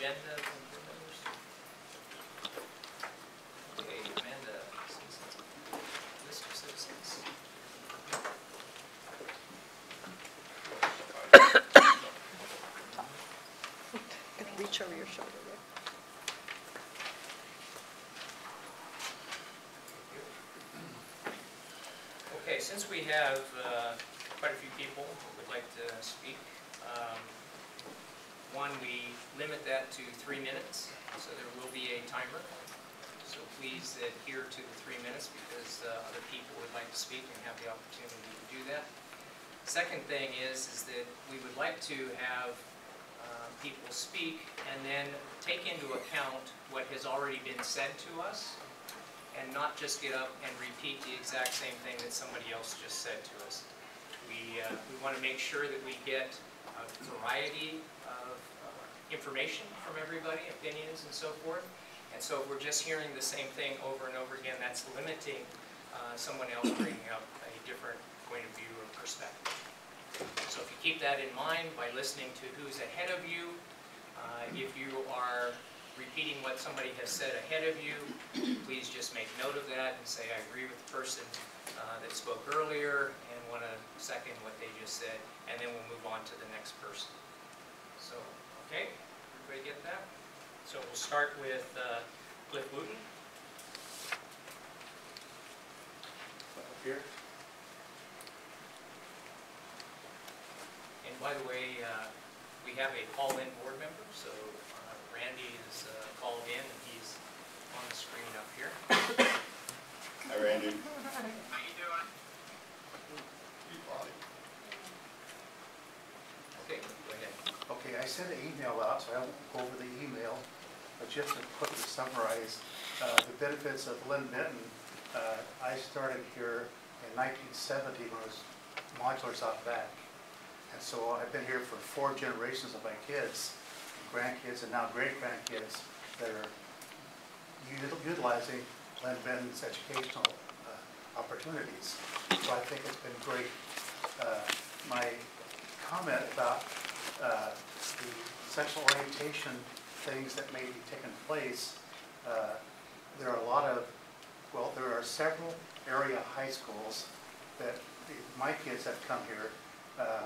agenda from board members? Okay, Amanda, of citizens. Gonna reach over your shoulder there. Okay, since we have uh, quite a few people who would like to speak, one, we limit that to three minutes, so there will be a timer. So please adhere to the three minutes because uh, other people would like to speak and have the opportunity to do that. Second thing is, is that we would like to have uh, people speak and then take into account what has already been said to us and not just get up and repeat the exact same thing that somebody else just said to us. We, uh, we want to make sure that we get a variety information from everybody, opinions and so forth. And so if we're just hearing the same thing over and over again, that's limiting uh, someone else bringing up a different point of view or perspective. So if you keep that in mind by listening to who's ahead of you, uh, if you are repeating what somebody has said ahead of you, please just make note of that and say, I agree with the person uh, that spoke earlier and want to second what they just said, and then we'll move on to the next person. So, okay, everybody get that? So we'll start with uh, Cliff Wooten. Up here? And by the way, uh, we have a call-in board member, so uh, Randy is uh, called in and he's on the screen up here. Hi, Randy. How you doing? Okay, go ahead. Okay, I sent an email out, so I won't go over the email, but just to quickly summarize, uh, the benefits of Linn-Benton. Uh, I started here in 1970 when it was modulars out back. And so I've been here for four generations of my kids, grandkids, and now great-grandkids that are utilizing Linn-Benton's educational uh, opportunities. So I think it's been great. Uh, My comment about uh, the sexual orientation things that may be taking place, uh, there are a lot of, well, there are several area high schools that my kids have come here, uh,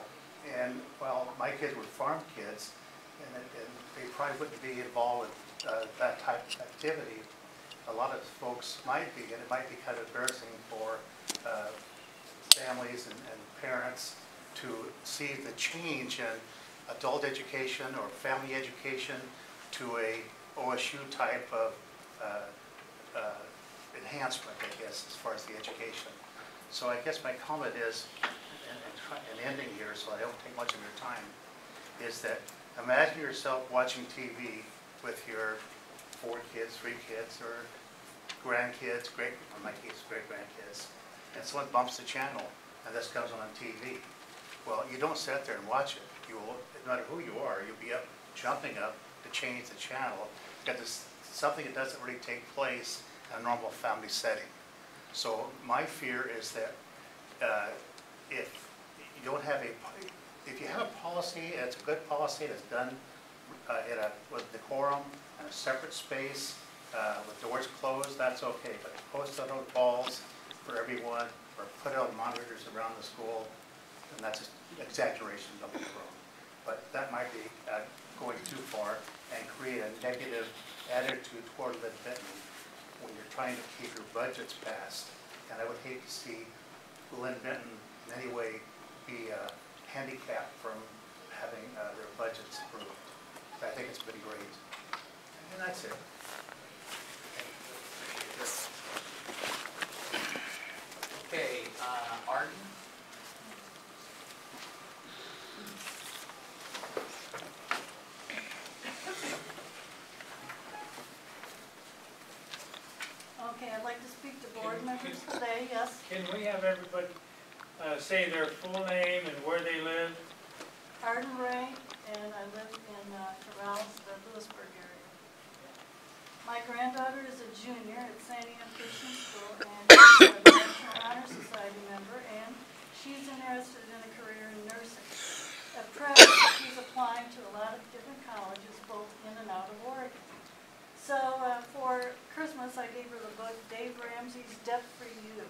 and while my kids were farm kids, and and they probably wouldn't be involved with uh, that type of activity, a lot of folks might be, and it might be kind of embarrassing for uh, families and and parents to see the change in adult education or family education to a OSU type of uh, uh, enhancement, I guess, as far as the education. So I guess my comment is, and, and and ending here, so I don't take much of your time, is that imagine yourself watching TV with your four kids, three kids, or grandkids, great, my case, great grandkids, and someone bumps the channel, and this comes on TV. Well, you don't sit there and watch it. You will, no matter who you are, you'll be up, jumping up to change the channel. Got this, something that doesn't really take place in a normal family setting. So my fear is that uh, if you don't have a, if you have a policy, and it's a good policy that's done uh, in a, with decorum, in a separate space, uh, with doors closed, that's okay. But post on those walls for everyone, or put it on monitors around the school, and that's just exaggeration, get me wrong. But that might be uh, going too far and create a negative attitude toward Lynn Benton when you're trying to keep your budgets passed. And I would hate to see Linn-Benton in any way be uh, handicapped from having uh, their budgets approved. I think it's been great. And that's it. Okay, uh, Arden? Okay, I'd like to speak to board members today, yes. Can we have everybody uh, say their full name and where they live? Arden Ray, and I live in uh, Corvallis, the Lewisburg area. My granddaughter is a junior at Santiam Christian School, and she's a National Honor Society member, and she's interested in a career in nursing. At present, she's applying to a lot of different colleges, both in and out of Oregon. So uh, for Christmas, I gave her the book Dave Ramsey's Debt for You.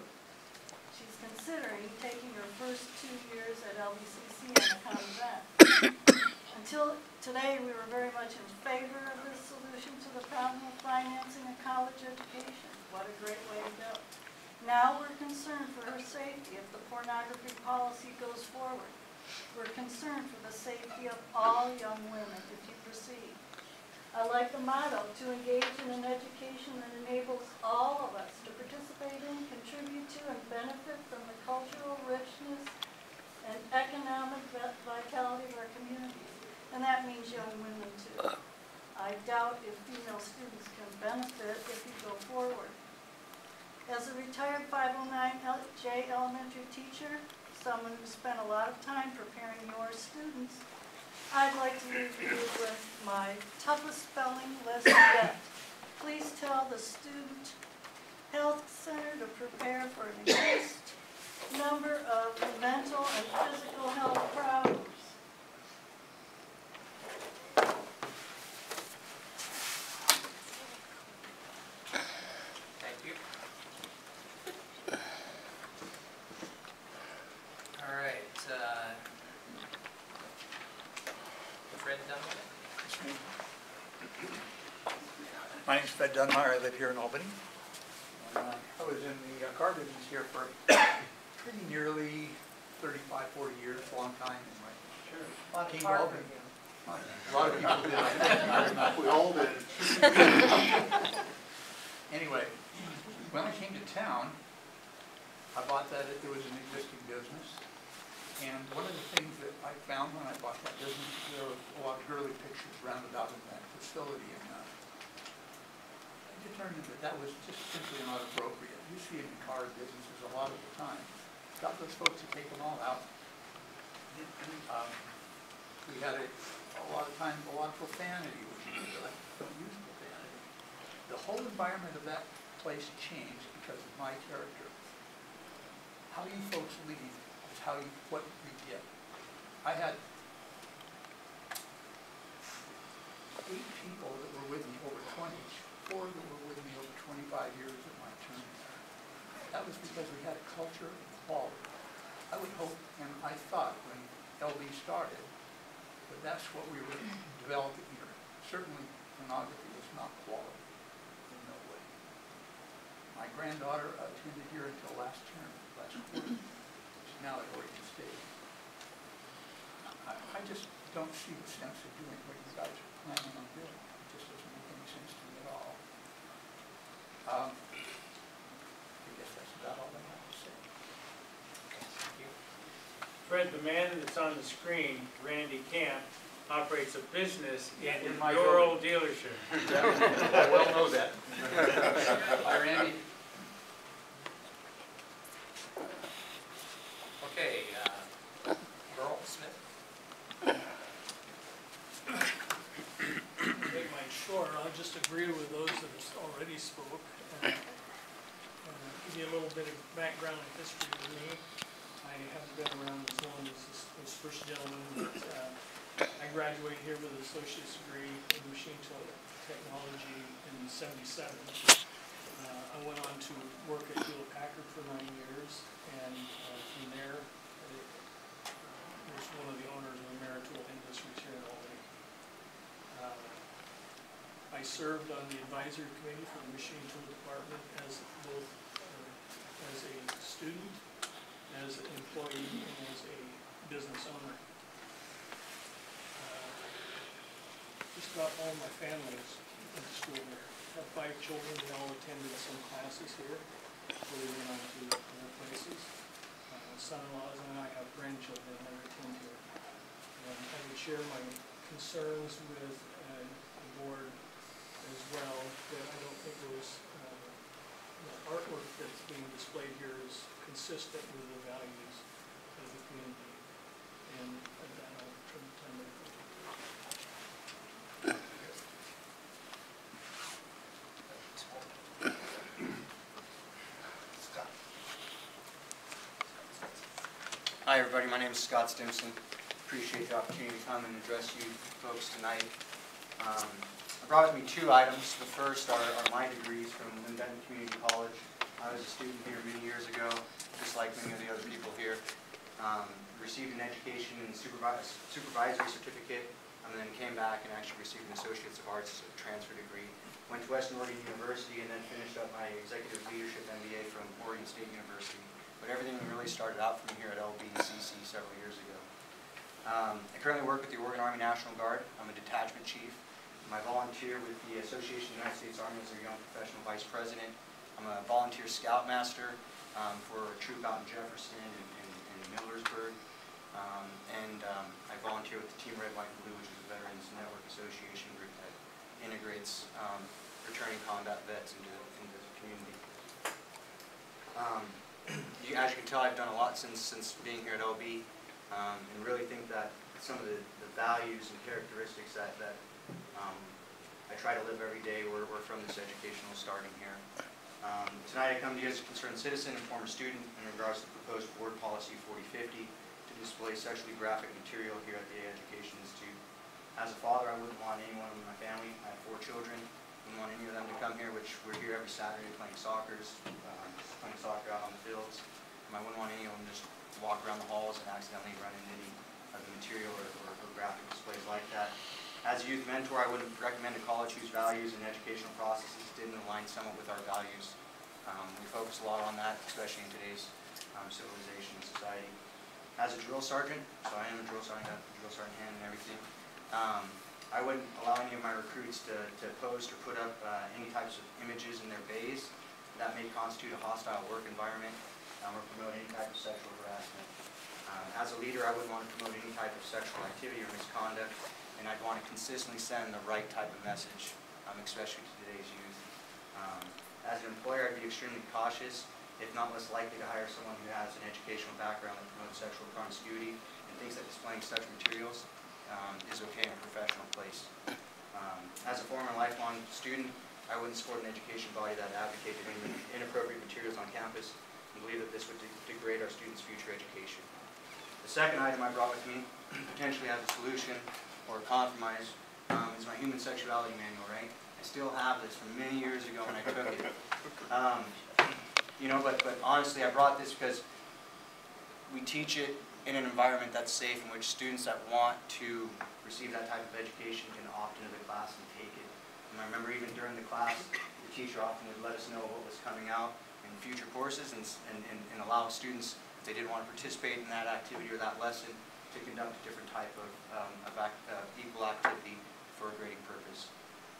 Considering taking her first two years at LBCC on account of that. Until today, we were very much in favor of this solution to the problem of financing a college education. What a great way to go. Now we're concerned for her safety if the pornography policy goes forward. We're concerned for the safety of all young women if you proceed. I like the motto, to engage in an education that enables all of us to participate in, contribute to, and benefit from the cultural richness and economic vitality of our communities. And that means young women too. I doubt if female students can benefit if you go forward. As a retired 509J elementary teacher, someone who spent a lot of time preparing your students, I'd like to leave you with my toughest spelling lesson yet. Please tell the student health center to prepare for an increased number of mental and physical health problems. Thank you. All right, uh, Fred Dunlap? My Fred Dunbar, I live here in Albany. Uh, I was in the uh, car business here for pretty nearly 35, 40 years, a long time. A lot of King Albany. A lot of people did, I think. We all did. Anyway, when I came to town, I bought that, it was an existing business. And one of the things that I found when I bought that business, there was a lot of girly pictures rounded out in that facility. And determined that that was just simply not appropriate. You see it in car businesses a lot of the time. Got those folks to take them all out. Um, We had a, a lot of times, a lot of profanity, which I don't use profanity. The whole environment of that place changed because of my character. How you folks leave is how you, what you get. I had eight people that were with me over twenty, four that were with me over twenty-five years of my term. That was because we had a culture of quality. I would hope, and I thought when LB started, that that's what we were developing here. Certainly pornography was not quality in no way. My granddaughter attended here until last term, last quarter. She's now at Oregon State. I, I just don't see the sense of doing what you guys are planning on doing. It just doesn't make any sense to me at all. Um, I guess that's about all I have to say. Thank you. Fred, the man that's on the screen, Randy Camp, operates a business in In my your old dealership. I well know that. Hi, Randy. Okay, uh, Earl Smith? Make mine just agree with those that have already spoke. and, uh, Give you a little bit of background and history to me. I haven't been around as long as this, this first gentleman, but, uh, I graduated here with an associate's degree in machine technology in seventy-seven. Uh, I went on to work at Hewlett Packard for nine years, and, uh, from there, I was one of the owners of Ameritool Industries here in Albany. Uh, I served on the advisory committee for the machine tool department as both, uh, as a student, as an employee, and as a business owner. Uh, Just about all my family is in the school there. I have five children, they all attended some classes here, they went on to other places. Uh, Son-in-laws and I have grandchildren that attend here. And I would share my concerns with uh, the board as well, that I don't think those, uh, the artwork that's being displayed here is consistent with the values of the community. And and I'll turn the time over. Hi, everybody. My name is Scott Stimson. appreciate the opportunity to come and address you folks tonight. Um, I brought with me two items. The first are are my degrees from Benton Community College. I was a student here many years ago, just like many of the other people here. Um, Received an education and supervis- supervisory certificate, and then came back and actually received an Associates of Arts transfer degree. Went to Western Oregon University and then finished up my Executive Leadership MBA from Oregon State University. But everything really started out from here at LBCC several years ago. Um, I currently work with the Oregon Army National Guard. I'm a detachment chief. I volunteer with the Association of United States Army as their young professional vice president. I'm a volunteer scoutmaster um, for a troop out in Jefferson and and- and Millersburg. Um, And um, I volunteer with the Team Red, White, and Blue, which is a Veterans Network Association group that integrates um, returning combat vets into the into the community. Um, you- As you can tell, I've done a lot since, since being here at LB, um, and really think that some of the, the values and characteristics that, that um, I try to live every day were, were from this educational starting here. Um, Tonight I come to you as a concerned citizen and former student in regards to proposed board policy 4050 to display sexually graphic material here at the Education Institute. As a father, I wouldn't want anyone in my family, I have four children, I wouldn't want any of them to come here, which we're here every Saturday playing soccers, um, playing soccer out on the fields. And I wouldn't want any of them just walk around the halls and accidentally run into any of the material or, or or graphic displays like that. As a youth mentor, I wouldn't recommend a college whose values and educational processes didn't align somewhat with our values. Um, we focus a lot on that, especially in today's um, civilization and society. As a drill sergeant, so I am a drill sergeant, got the drill sergeant hand and everything, um, I wouldn't allow any of my recruits to, to post or put up uh, any types of images in their bays that may constitute a hostile work environment um, or promote any type of sexual harassment. Um, As a leader, I wouldn't want to promote any type of sexual activity or misconduct, and I'd want to consistently send the right type of message, um, especially to today's youth. Um, As an employer, I'd be extremely cautious, if not less likely to hire someone who has an educational background that promotes sexual promiscuity and thinks that displaying such materials um, is okay in a professional place. Um, As a former lifelong student, I wouldn't support an education body that advocated inappropriate materials on campus and believe that this would de- degrade our students' future education. The second item I brought with me, potentially as a solution or compromise, um, is my human sexuality manual, right? I still have this from many years ago when I took it. Um, You know, but, but honestly, I brought this because we teach it in an environment that's safe in which students that want to receive that type of education can opt into the class and take it. And I remember even during the class, the teacher often would let us know what was coming out in future courses and, and, and and allow students, if they didn't want to participate in that activity or that lesson, to conduct a different type of, um, of act, uh, equal activity for a grading purpose.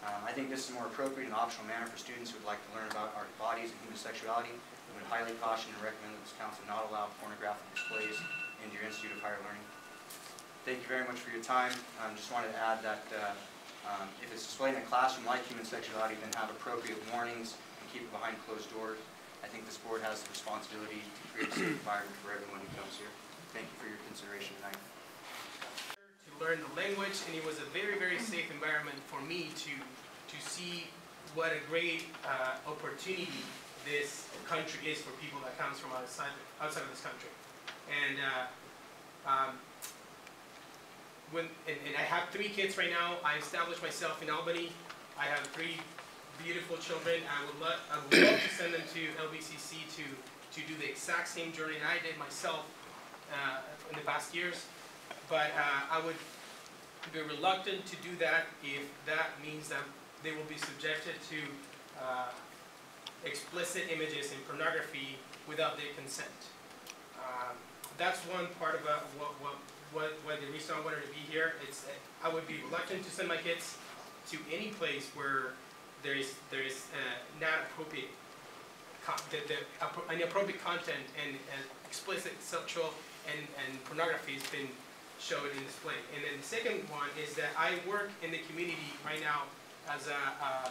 Um, I think this is a more appropriate and optional manner for students who would like to learn about our bodies and human sexuality. I would highly caution and recommend that this council not allow pornographic displays into your Institute of Higher Learning. Thank you very much for your time. Um, Just wanted to add that uh, um, if it's displayed in a classroom like human sexuality, then have appropriate warnings and keep it behind closed doors. I think this board has the responsibility to create a safe environment for everyone who comes here. Thank you for your consideration tonight. to learn the language, and it was a very, very safe environment for me to, to see what a great uh, opportunity this country is for people that comes from outside, outside of this country. And, uh, um, when, and, and I have three kids right now, I established myself in Albany, I have three beautiful children, I would love, I would love to send them to LBCC to, to do the exact same journey that I did myself, uh, in the past years. But uh, I would be reluctant to do that if that means that they will be subjected to uh, explicit images and pornography without their consent. Um, That's one part about what, what, what, what the reason I wanted to be here. It's, I would be reluctant to send my kids to any place where there is, there is uh, not appropriate, the, the appro- inappropriate content and, and explicit sexual and, and pornography has been shown in display. And then the second one is that I work in the community right now as a,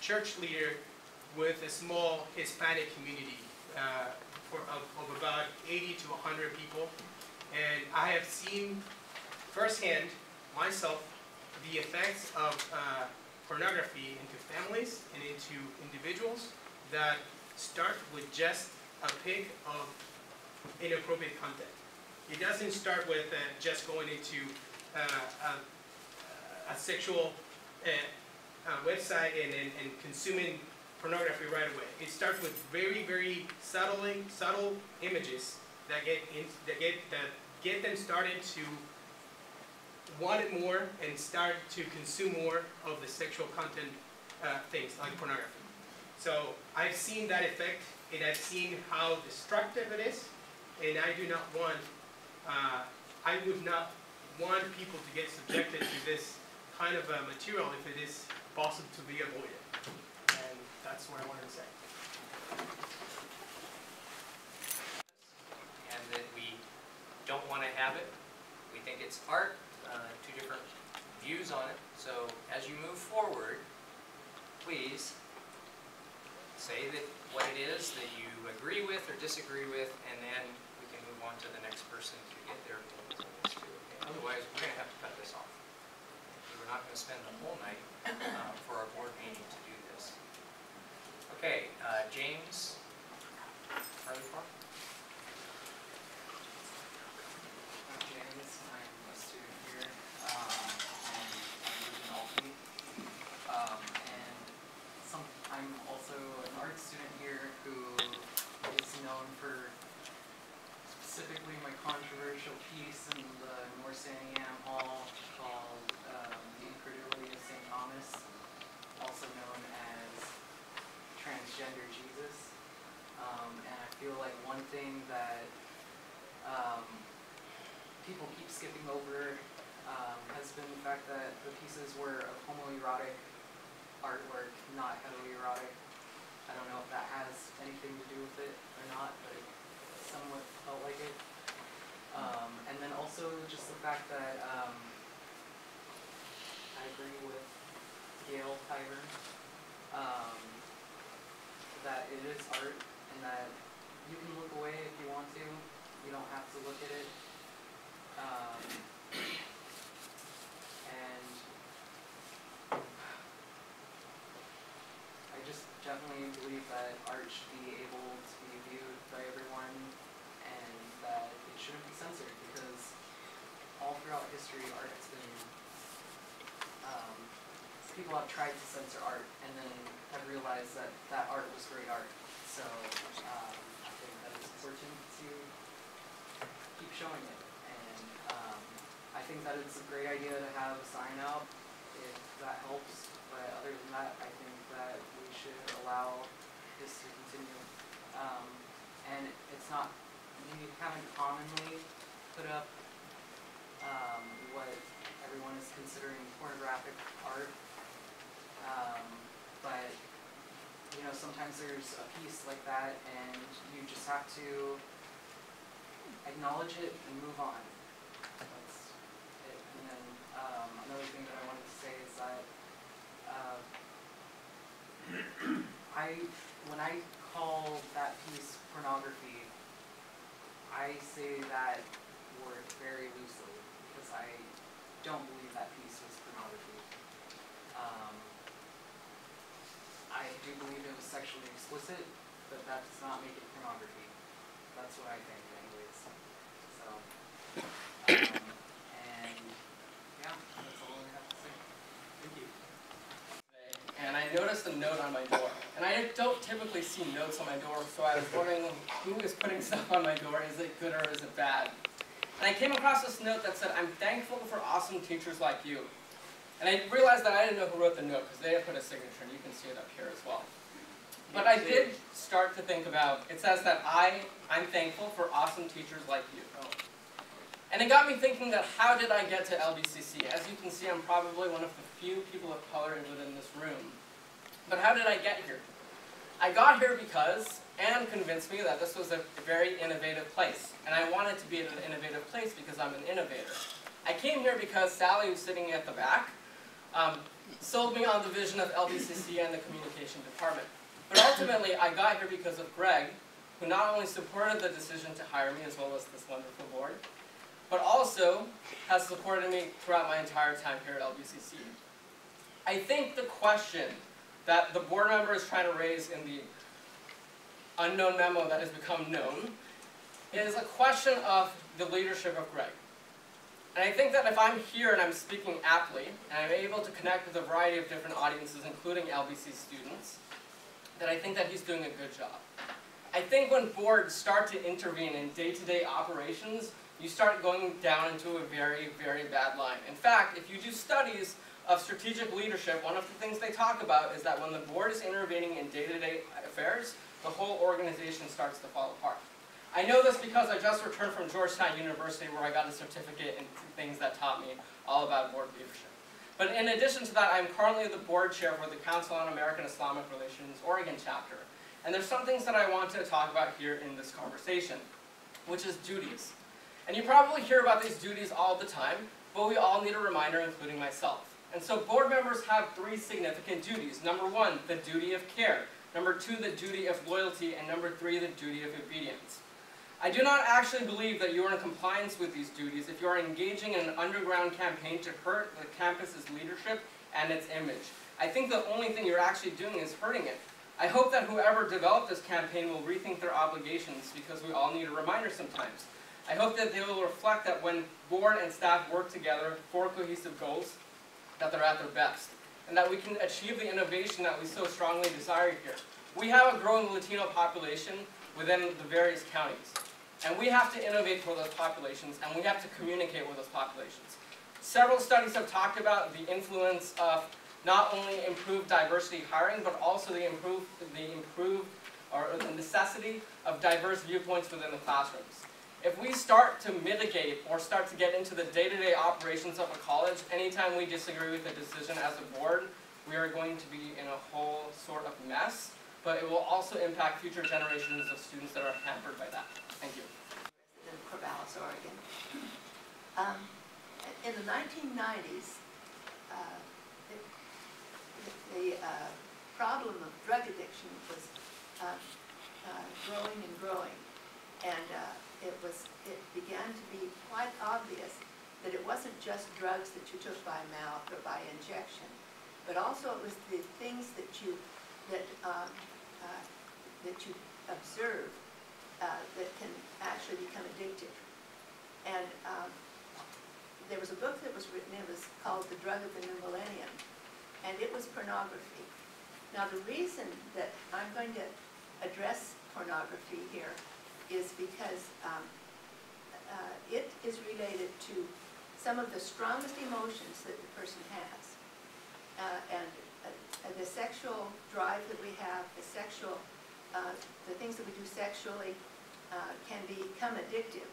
church leader with a small Hispanic community uh, for, of, of about 80 to 100 people. And I have seen firsthand myself the effects of uh, pornography into families and into individuals that start with just a pic of inappropriate content. It doesn't start with uh, just going into uh, a, a sexual uh, uh, website and, and, and consuming pornography right away. It starts with very, very subtly, subtle images that get in, that get that get them started to want it more and start to consume more of the sexual content uh, things like pornography. So I've seen that effect, and I've seen how destructive it is, and I do not want, uh, I would not want people to get subjected to this kind of uh, material if it is possible to be avoided. And that's what I wanted to say. and that we don't want to have it. We think it's art, uh, two different views on it. So as you move forward, please say that what it is that you agree with or disagree with, and then we can move on to the next person get okay? Otherwise, we're going to have to cut this off. We're not going to spend the whole night uh, for our board meeting to do this. Okay, uh, James Harley Farm? I'm James, I'm a student here, um, and I live in Albany. Um, and some, I'm also an art student here who is known for specifically my controversial piece in North Hall called, um, The Incredulity of St. Thomas, also known as Transgender Jesus. Um, and I feel like one thing that, um, people keep skipping over um, has been the fact that the pieces were of homoerotic artwork, not heteroerotic. I don't know if that has anything to do with it or not, but it somewhat felt like it. Um, and then also just the fact that um, I agree with Gail Tyver um, that it is art and that you can look away if you want to. You don't have to look at it. Um, and I just definitely believe that art should be able to be viewed by everyone shouldn't be censored because all throughout history art has been, um, people have tried to censor art and then have realized that that art was great art. So, um, I think that it's important to keep showing it. And um, I think that it's a great idea to have a sign out if that helps. But other than that, I think that we should allow this to continue. Um, and it's not, we haven't commonly put up um, what everyone is considering pornographic art. Um, but you know, sometimes there's a piece like that and you just have to acknowledge it and move on. That's it. And then, um, another thing that I wanted to say is that, uh, I, when I call that piece pornography, I say that word very loosely because I don't believe that piece was pornography. Um, I do believe it was sexually explicit, but that does not make it pornography. That's what I think anyways. So, um, and, yeah, that's all I have to say. Thank you. and I noticed a note on my door. And I don't typically see notes on my door, so I was wondering who is putting stuff on my door. Is it good or is it bad? And I came across this note that said, I'm thankful for awesome teachers like you. And I realized that I didn't know who wrote the note because they had put a signature, and you can see it up here as well. But I did start to think about, it says that I, I'm thankful for awesome teachers like you. And it got me thinking that how did I get to LBCC? As you can see, I'm probably one of the few people of color within this room. But how did I get here? I got here because Anne convinced me that this was a very innovative place. And I wanted to be in an innovative place because I'm an innovator. I came here because Sally, who's sitting at the back, um, sold me on the vision of LBCC and the communication department. But ultimately, I got here because of Greg, who not only supported the decision to hire me as well as this wonderful board, but also has supported me throughout my entire time here at LBCC. I think the question that the board member is trying to raise in the unknown memo that has become known is a question of the leadership of Greg. And I think that if I'm here and I'm speaking aptly, and I'm able to connect with a variety of different audiences, including LBC students, that I think that he's doing a good job. I think when boards start to intervene in day-to-day operations, you start going down into a very, very bad line. In fact, if you do studies of strategic leadership, one of the things they talk about is that when the board is intervening in day-to-day affairs, the whole organization starts to fall apart. I know this because I just returned from Georgetown University where I got a certificate in things that taught me all about board leadership. But in addition to that, I'm currently the board chair for the Council on American Islamic Relations Oregon chapter. And there's some things that I want to talk about here in this conversation, which is duties. And you probably hear about these duties all the time, but we all need a reminder, including myself. And so board members have three significant duties. Number one, the duty of care. Number two, the duty of loyalty. And number three, the duty of obedience. I do not actually believe that you are in compliance with these duties if you are engaging in an underground campaign to hurt the campus's leadership and its image. I think the only thing you're actually doing is hurting it. I hope that whoever developed this campaign will rethink their obligations because we all need a reminder sometimes. I hope that they will reflect that when board and staff work together for cohesive goals, that they're at their best, and that we can achieve the innovation that we so strongly desire here. We have a growing Latino population within the various counties, and we have to innovate for those populations, and we have to communicate with those populations. Several studies have talked about the influence of not only improved diversity hiring, but also the improved, the improved or the necessity of diverse viewpoints within the classrooms. If we start to mitigate or start to get into the day-to-day operations of a college, anytime we disagree with a decision as a board, we are going to be in a whole sort of mess, but it will also impact future generations of students that are hampered by that. Thank you. in Corvallis, Oregon. Um, In the 1990s, uh, the uh, problem of drug addiction was uh, uh, growing and growing. And uh, it was, it began to be quite obvious that it wasn't just drugs that you took by mouth or by injection, but also it was the things that you, that, um, uh, that you observe uh, that can actually become addictive. And um, there was a book that was written, it was called The Drug of the New Millennium, and it was pornography. Now, the reason that I'm going to address pornography here is because um, uh, it is related to some of the strongest emotions that the person has. Uh, and uh, the sexual drive that we have, the sexual, uh, the things that we do sexually uh, can become addictive.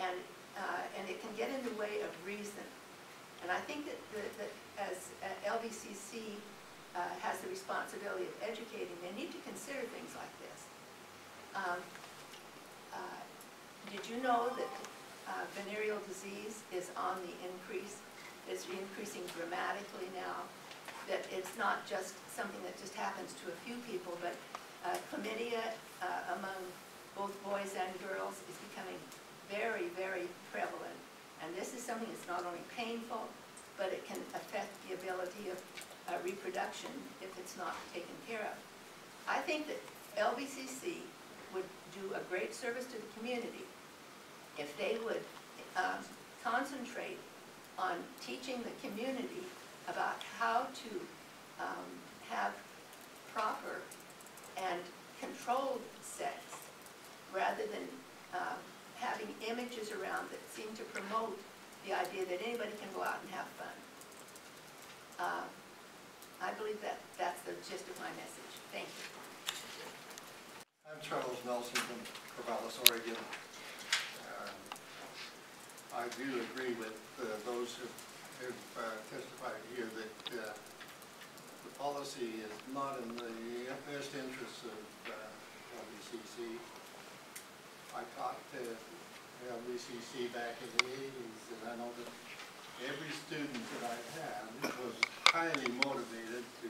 And, uh, and it can get in the way of reason. And I think that, that, that as LBCC has the responsibility of educating, they need to consider things like this. Um, Did you know that uh, venereal disease is on the increase? It's increasing dramatically now, that it's not just something that just happens to a few people, but uh, chlamydia uh, among both boys and girls is becoming very, very prevalent. And this is something that's not only painful, but it can affect the ability of uh, reproduction if it's not taken care of. I think that would do a great service to the community if they would um, concentrate on teaching the community about how to um, have proper and controlled sex rather than um, having images around that seem to promote the idea that anybody can go out and have fun. Uh, I believe that that's the gist of my message. Thank you. Charles Nelson from Corvallis, Oregon. I do agree with uh, those who have uh, testified here that uh, the policy is not in the best interests of uh, LBCC. I taught uh, LBCC back in the 80s, and I know that every student that I had was highly motivated to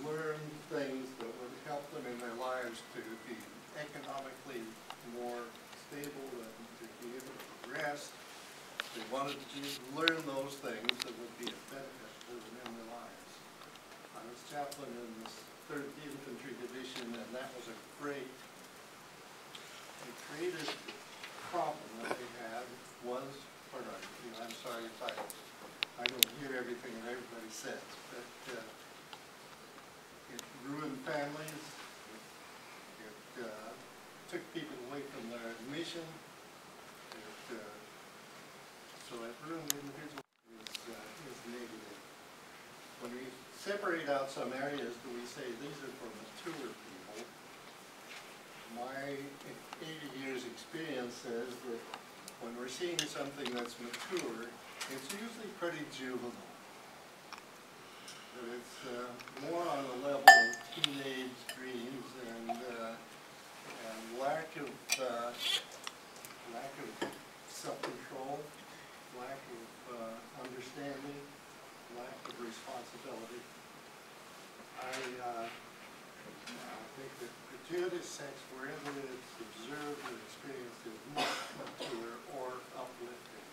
learn things that would help them in their lives to be economically more stable and to be able to progress. They wanted to learn those things that would be a benefit to them in their lives. I was chaplain in the 3rd Infantry Division, and that was a great, the greatest problem that we had was, pardon, I'm sorry if I, I don't hear everything that everybody says, but uh, ruined families. It uh, took people away from their mission. It, uh, so it ruined the individual is, uh, is negative. When we separate out some areas, do we say these are for mature people? My eighty years experience says that when we're seeing something that's mature, it's usually pretty juvenile. That it's uh, more on the level teenage dreams and, uh, and lack of, uh, lack of self-control, lack of uh, understanding, lack of responsibility. I, I think that gratuitous sex, wherever it's observed or experienced, is not mature or uplifting.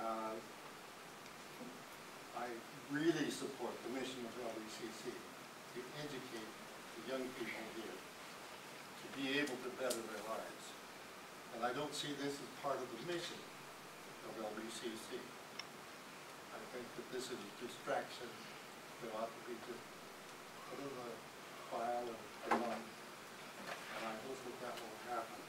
Uh, I really support the mission of LBCC to educate the young people here to be able to better their lives. And I don't see this as part of the mission of LBCC. I think that this is a distraction that ought to be just put in the file and put. And I hope that that will happen.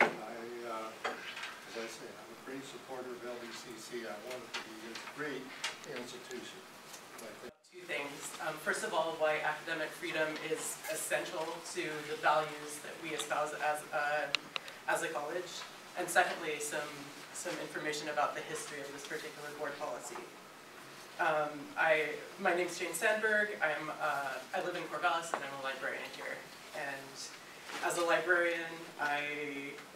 I, uh, as I say, I'm a great supporter of LBCC. I want it to be a great institution. Things. Um, first of all, why academic freedom is essential to the values that we espouse as a, as a college. And secondly, some, some information about the history of this particular board policy. Um, I, my name's Jane Sandberg. I'm, uh, I live in Corvallis and I'm a librarian here. And as a librarian, I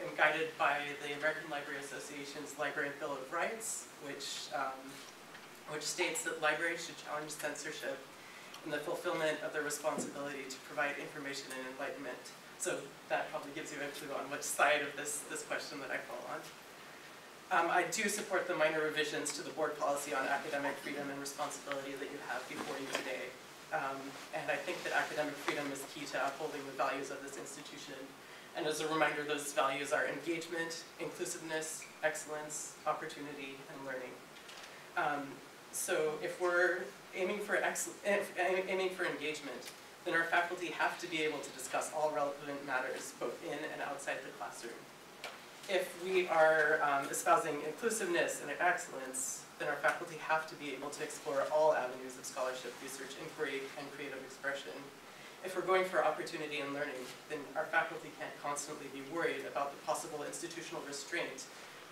am guided by the American Library Association's Library Bill of Rights, which, um, which states that libraries should challenge censorship in the fulfillment of their responsibility to provide information and enlightenment. So that probably gives you a clue on which side of this, this question that I fall on. Um, I do support the minor revisions to the board policy on academic freedom and responsibility that you have before you today. Um, and I think that academic freedom is key to upholding the values of this institution. And as a reminder, those values are engagement, inclusiveness, excellence, opportunity, and learning. Um, so if we're aiming for, aiming for engagement, then our faculty have to be able to discuss all relevant matters, both in and outside the classroom. If we are um, espousing inclusiveness and excellence, then our faculty have to be able to explore all avenues of scholarship, research, inquiry, and creative expression. If we're going for opportunity and learning, then our faculty can't constantly be worried about the possible institutional restraint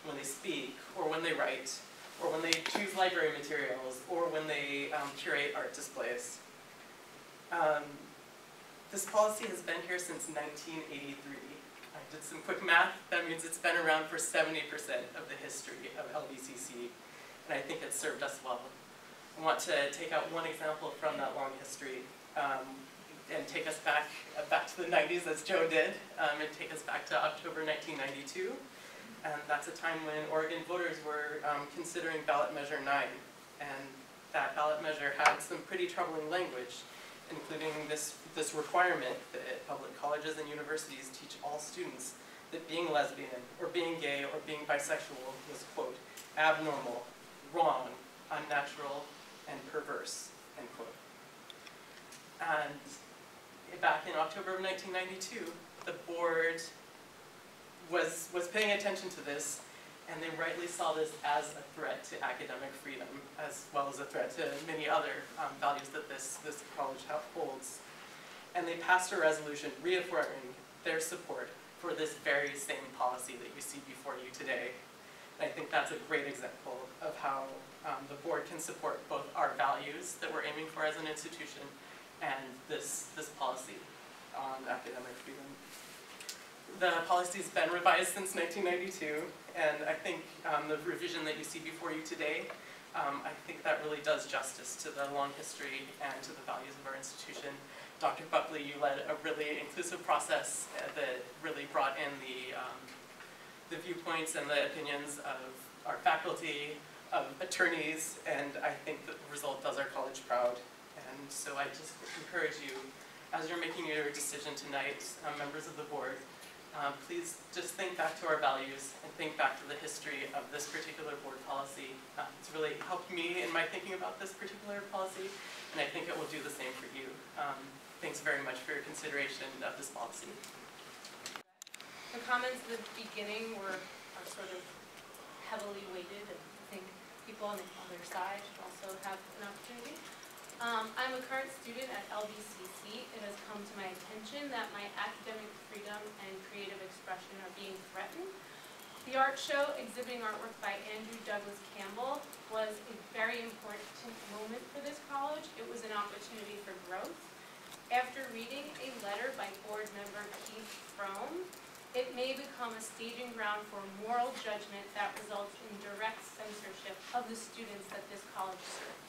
when they speak, or when they write, or when they choose library materials, or when they um, curate art displays. Um, this policy has been here since 1983. I did some quick math, that means it's been around for 70% of the history of LBCC, and I think it's served us well. I want to take out one example from that long history um, and take us back, uh, back to the 90s as Joe did, um, and take us back to October 1992. And that's a time when Oregon voters were um, considering ballot measure 9. And that ballot measure had some pretty troubling language including this, this requirement that public colleges and universities teach all students that being lesbian, or being gay, or being bisexual was, quote, abnormal, wrong, unnatural, and perverse, end quote. And back in October of 1992, the board was, was paying attention to this and they rightly saw this as a threat to academic freedom, as well as a threat to many other um, values that this, this college holds. And they passed a resolution reaffirming their support for this very same policy that you see before you today. And I think that's a great example of how um, the board can support both our values that we're aiming for as an institution and this, this policy on academic freedom. The policy's been revised since 1992, and I think um, the revision that you see before you today, um, I think that really does justice to the long history and to the values of our institution. Dr. Buckley, you led a really inclusive process uh, that really brought in the, um, the viewpoints and the opinions of our faculty, of attorneys, and I think the result does our college proud. And so I just encourage you, as you're making your decision tonight, um, members of the board, um, please just think back to our values and think back to the history of this particular board policy. Uh, It's really helped me in my thinking about this particular policy, and I think it will do the same for you. Um, Thanks very much for your consideration of this policy. The comments at the beginning were, are sort of heavily weighted, and I think people on the other side should also have an opportunity. Um, I'm a current student at LBCC. It has come to my attention that my academic freedom and creative expression are being threatened. The art show exhibiting artwork by Andrew Douglas Campbell was a very important moment for this college. It was an opportunity for growth. After reading a letter by board member Keith Frome, it may become a staging ground for moral judgment that results in direct censorship of the students that this college serves.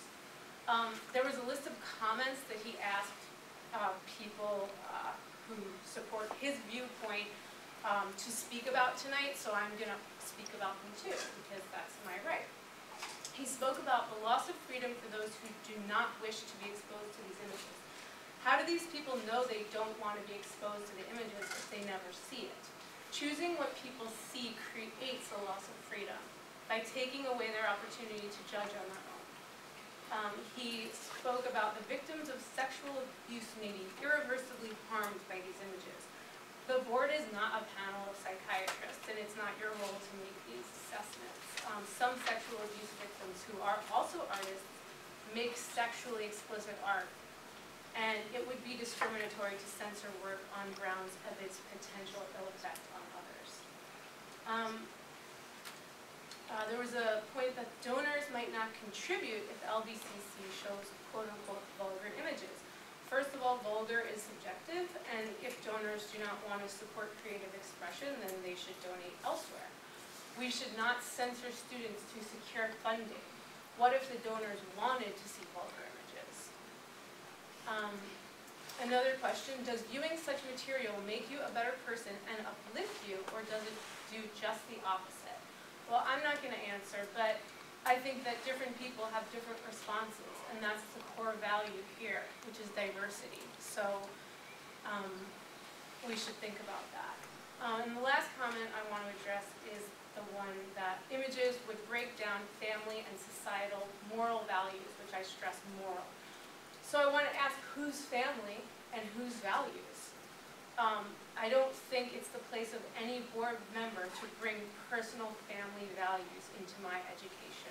Um, there was a list of comments that he asked uh, people uh, who support his viewpoint um, to speak about tonight, so I'm going to speak about them too, because that's my right. He spoke about the loss of freedom for those who do not wish to be exposed to these images. How do these people know they don't want to be exposed to the images if they never see it? Choosing what people see creates a loss of freedom by taking away their opportunity to judge on their. Um, he spoke about the victims of sexual abuse may be irreversibly harmed by these images. The board is not a panel of psychiatrists, and it's not your role to make these assessments. Um, some sexual abuse victims who are also artists make sexually explicit art and it would be discriminatory to censor work on grounds of its potential ill effect on others. Um, uh, there was a point that donors might not contribute if LBCC shows quote-unquote vulgar images. First of all, vulgar is subjective, and if donors do not want to support creative expression, then they should donate elsewhere. We should not censor students to secure funding. What if the donors wanted to see vulgar images? Um, another question, does viewing such material make you a better person and uplift you, or does it do just the opposite? Well, I'm not going to answer, but I think that different people have different responses, and that's the core value here, which is diversity. So um, we should think about that. Uh, and the last comment I want to address is the one that images would break down family and societal moral values, which I stress moral. So I want to ask whose family and whose values? Um, I don't think it's the place of any board member to bring personal family values into my education.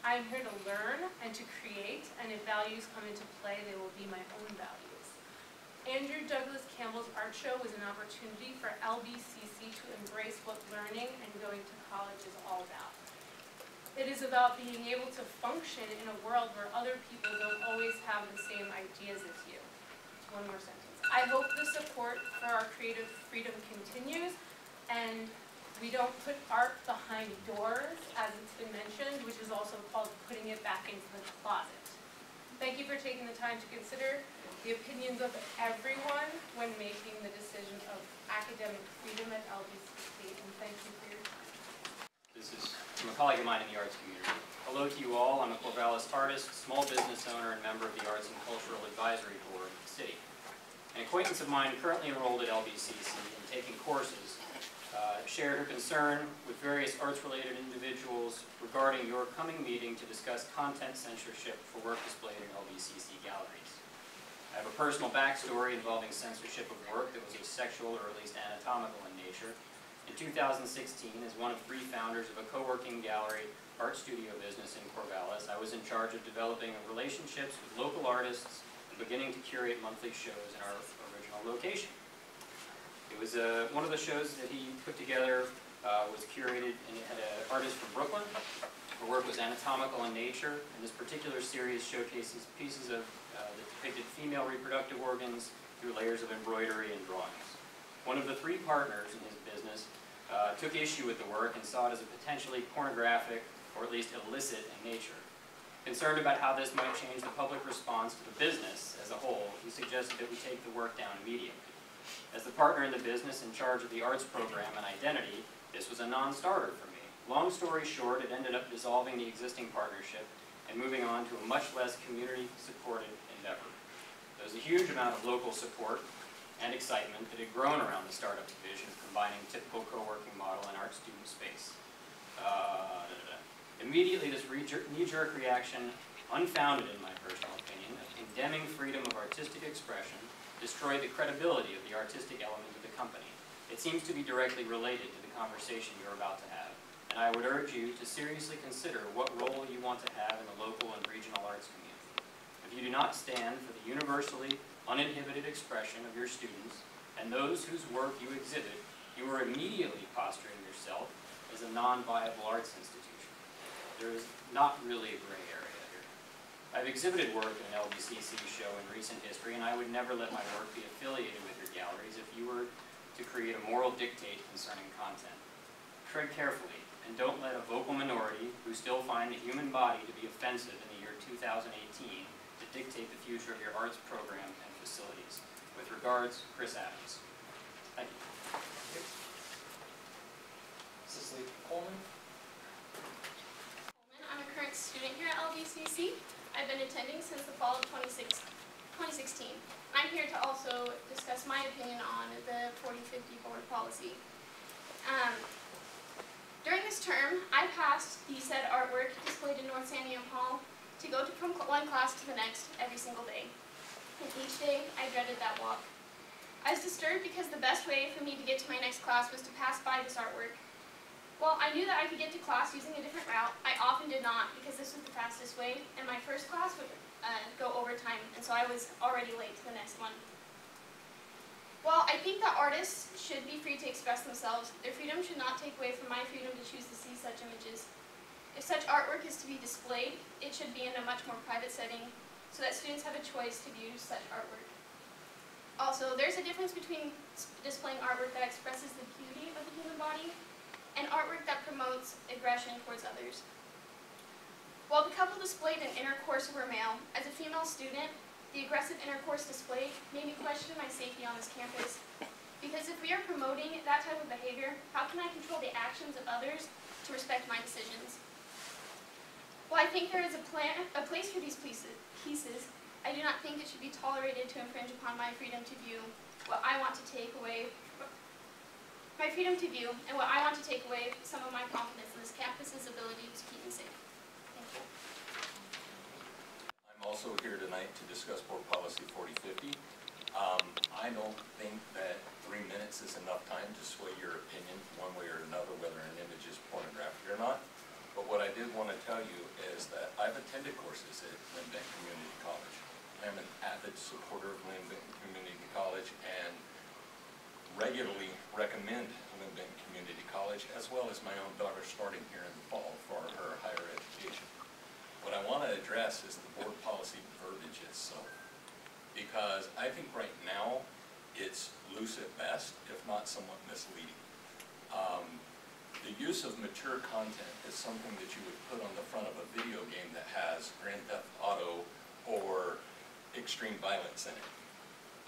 I'm here to learn and to create, and if values come into play, they will be my own values. Andrew Douglas Campbell's art show was an opportunity for LBCC to embrace what learning and going to college is all about. It is about being able to function in a world where other people don't always have the same ideas as you. One more sentence. I hope the support for our creative freedom continues and we don't put art behind doors, as it's been mentioned, which is also called putting it back into the closet. Thank you for taking the time to consider the opinions of everyone when making the decision of academic freedom at LBCC, and thank you for your time. This is from a colleague of mine in the arts community. Hello to you all. I'm a Corvallis artist, small business owner, and member of the Arts and Cultural Advisory Board of the city. An acquaintance of mine currently enrolled at LBCC and taking courses uh, shared her concern with various arts-related individuals regarding your coming meeting to discuss content censorship for work displayed in LBCC galleries. I have a personal backstory involving censorship of work that was sexual or at least anatomical in nature. In 2016, as one of three founders of a co-working gallery art studio business in Corvallis, I was in charge of developing relationships with local artists beginning to curate monthly shows in our original location. It was uh, one of the shows that he put together uh, was curated and it had an artist from Brooklyn. Her work was anatomical in nature, and this particular series showcases pieces of uh, that depicted female reproductive organs through layers of embroidery and drawings. One of the three partners in his business uh, took issue with the work and saw it as a potentially pornographic or at least illicit in nature. Concerned about how this might change the public response to the business as a whole, he suggested that we take the work down immediately. As the partner in the business in charge of the arts program and identity, this was a non-starter for me. Long story short, it ended up dissolving the existing partnership and moving on to a much less community-supported endeavor. There was a huge amount of local support, and excitement that had grown around the startup division combining typical co-working model and art student space. Uh, da, da, da. Immediately, this knee-jerk reaction, unfounded in my personal opinion, of condemning freedom of artistic expression, destroyed the credibility of the artistic element of the company. It seems to be directly related to the conversation you're about to have, and I would urge you to seriously consider what role you want to have in the local and regional arts community. If you do not stand for the universally uninhibited expression of your students and those whose work you exhibit, you are immediately posturing yourself as a non-viable arts institution. There is not really a gray area here. I've exhibited work in an LBCC show in recent history, and I would never let my work be affiliated with your galleries if you were to create a moral dictate concerning content. Tread carefully, and don't let a vocal minority who still find the human body to be offensive in the year 2018 to dictate the future of your arts program and facilities. With regards, Chris Adams. Thank you. Cicely Coleman? Current student here at LBCC. I've been attending since the fall of 26 2016. I'm here to also discuss my opinion on the 4050 board policy. Um, during this term, I passed the said artwork displayed in North Santiam Hall to go to, from one class to the next every single day. And each day, I dreaded that walk. I was disturbed because the best way for me to get to my next class was to pass by this artwork. While I knew that I could get to class using a different route, I often did not because this was the fastest way, and my first class would uh, go overtime, and so I was already late to the next one. Well, I think that artists should be free to express themselves, their freedom should not take away from my freedom to choose to see such images. If such artwork is to be displayed, it should be in a much more private setting so that students have a choice to view such artwork. Also, there's a difference between displaying artwork that expresses the beauty of the human body and artwork that promotes aggression towards others. While the couple displayed an intercourse were male, as a female student, the aggressive intercourse displayed made me question my safety on this campus. Because if we are promoting that type of behavior, how can I control the actions of others to respect my decisions? While I think there is a, plan, a place for these pieces, pieces, I do not think it should be tolerated to infringe upon my freedom to view what I want to take away my freedom to view and what I want to take away some of my confidence in this campus's ability to keep me safe. Thank you. I'm also here tonight to discuss Board Policy 4050. Um, I don't think that three minutes is enough time to sway your opinion one way or another, whether an image is pornographic or not. But what I did want to tell you is that I've attended courses at Linn Community College. I'm an avid supporter of Linn Community College and regularly recommend Benton Community College, as well as my own daughter starting here in the fall for her higher education. What I want to address is the board policy verbiage itself. Because I think right now, it's loose at best, if not somewhat misleading. Um, The use of mature content is something that you would put on the front of a video game that has Grand Theft Auto or extreme violence in it.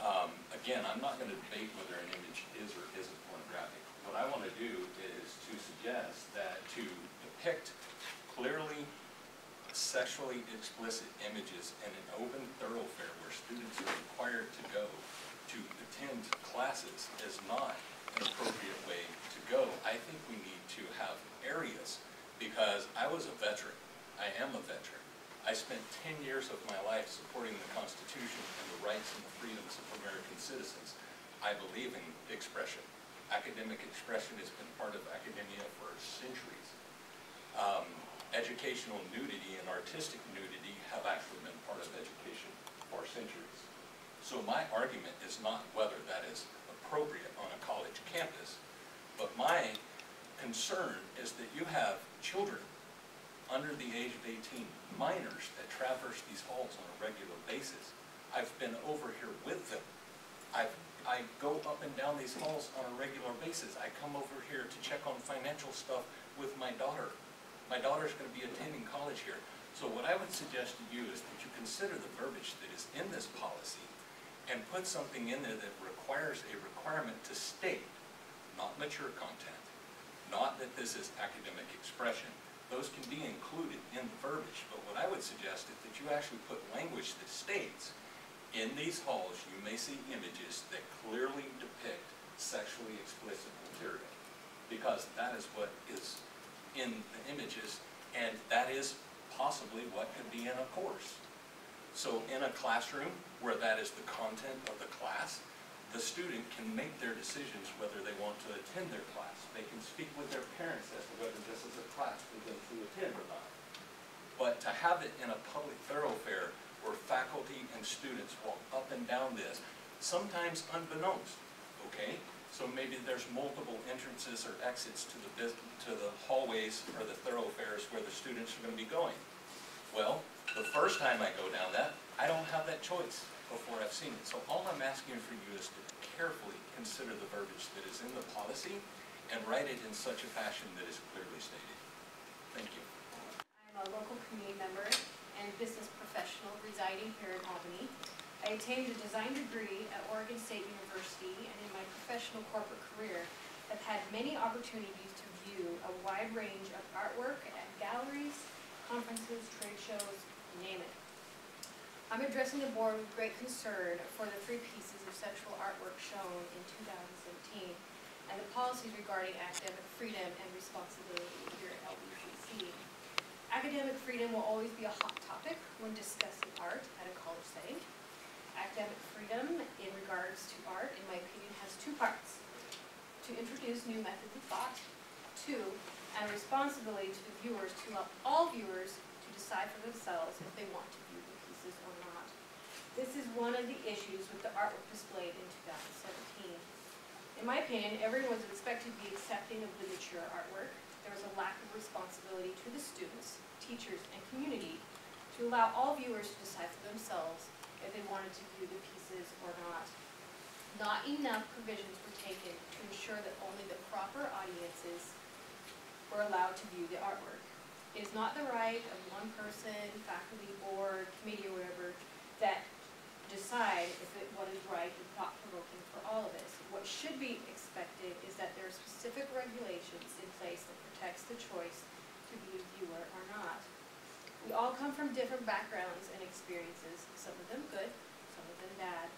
Um, Again, I'm not going to debate whether an image is or isn't pornographic. What I want to do is to suggest that to depict clearly sexually explicit images in an open thoroughfare where students are required to go to attend classes is not an appropriate way to go. I think we need to have areas, because I was a veteran, I am a veteran. I spent ten years of my life supporting the Constitution and the rights and the freedoms of American citizens. I believe in expression. Academic expression has been part of academia for centuries um, educational nudity and artistic nudity have actually been part of education for centuries. So my argument is not whether that is appropriate on a college campus, but my concern is that you have children under the age of 18, minors that traverse these halls on a regular basis. I've been over here with them. I, I go up and down these halls on a regular basis. I come over here to check on financial stuff with my daughter. My daughter's going to be attending college here. So what I would suggest to you is that you consider the verbiage that is in this policy and put something in there that requires a requirement to state, not mature content, not that this is academic expression. Those can be included in the verbiage, but what I would suggest is that you actually put language that states, In these halls, you may see images that clearly depict sexually explicit material, because that is what is in the images, and that is possibly what could be in a course. So in a classroom where that is the content of the class, the student can make their decisions whether they want to attend their class. They can speak with their parents as to whether this is a class for them to attend or not. But to have it in a public thoroughfare where faculty and students walk up and down this, sometimes unbeknownst, okay? So maybe there's multiple entrances or exits to the, to the hallways or the thoroughfares where the students are gonna be going. Well, the first time I go down that, I don't have that choice before I've seen it. So all I'm asking for you is to carefully consider the verbiage that is in the policy and write it in such a fashion that is clearly stated. Thank you. I'm a local community member and business professional residing here in Albany. I attained a design degree at Oregon State University and in my professional corporate career have had many opportunities to view a wide range of artwork at galleries, conferences, trade shows, name it. I'm addressing the board with great concern for the three pieces of sexual artwork shown in 2017 and the policies regarding academic freedom and responsibility here at LBCC. Academic freedom will always be a hot topic when discussing art at a college setting. Academic freedom in regards to art, in my opinion, has two parts. To introduce new methods of thought. Two, and responsibility to the viewers to allow all viewers to decide for themselves if they want to view the pieces or not. This is one of the issues with the artwork displayed in 2017. In my opinion, everyone was expected to be accepting of the mature artwork. There was a lack of responsibility to the students, teachers, and community to allow all viewers to decide for themselves if they wanted to view the pieces or not. Not enough provisions were taken to ensure that only the proper audiences were allowed to view the artwork. It is not the right of one person, faculty, board, committee, or whatever, that decide if it, what is right and thought-provoking for all of us. What should be expected is that there are specific regulations in place that protects the choice to be a viewer or not. We all come from different backgrounds and experiences, some of them good, some of them bad.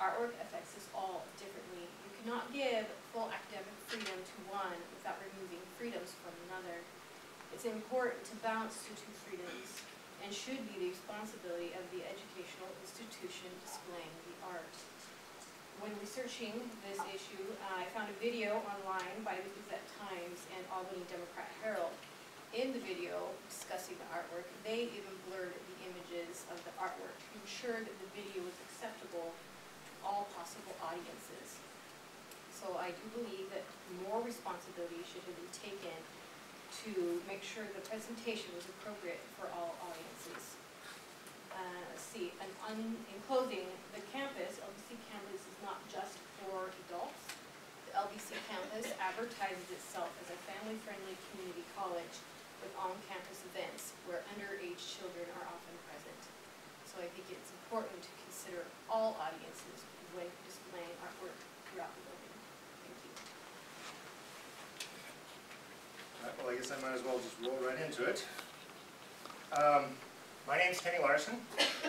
Artwork affects us all differently. You cannot give full academic freedom to one without removing freedoms from another. It's important to balance the two freedoms and should be the responsibility of the educational institution displaying the art. When researching this issue, I found a video online by the Gazette Times and Albany Democrat Herald. In the video discussing the artwork, they even blurred the images of the artwork to ensure that the video was acceptable to all possible audiences. So I do believe that more responsibility should have been taken to make sure the presentation was appropriate for all audiences. Uh, see, in closing, the campus, LBC campus is not just for adults. The LBC campus advertises itself as a family-friendly community college with on-campus events where underage children are often present. So I think it's important to consider all audiences when displaying artwork throughout the building. Thank you. All right, well, I guess I might as well just roll right into it. Um, My is Kenny Larson,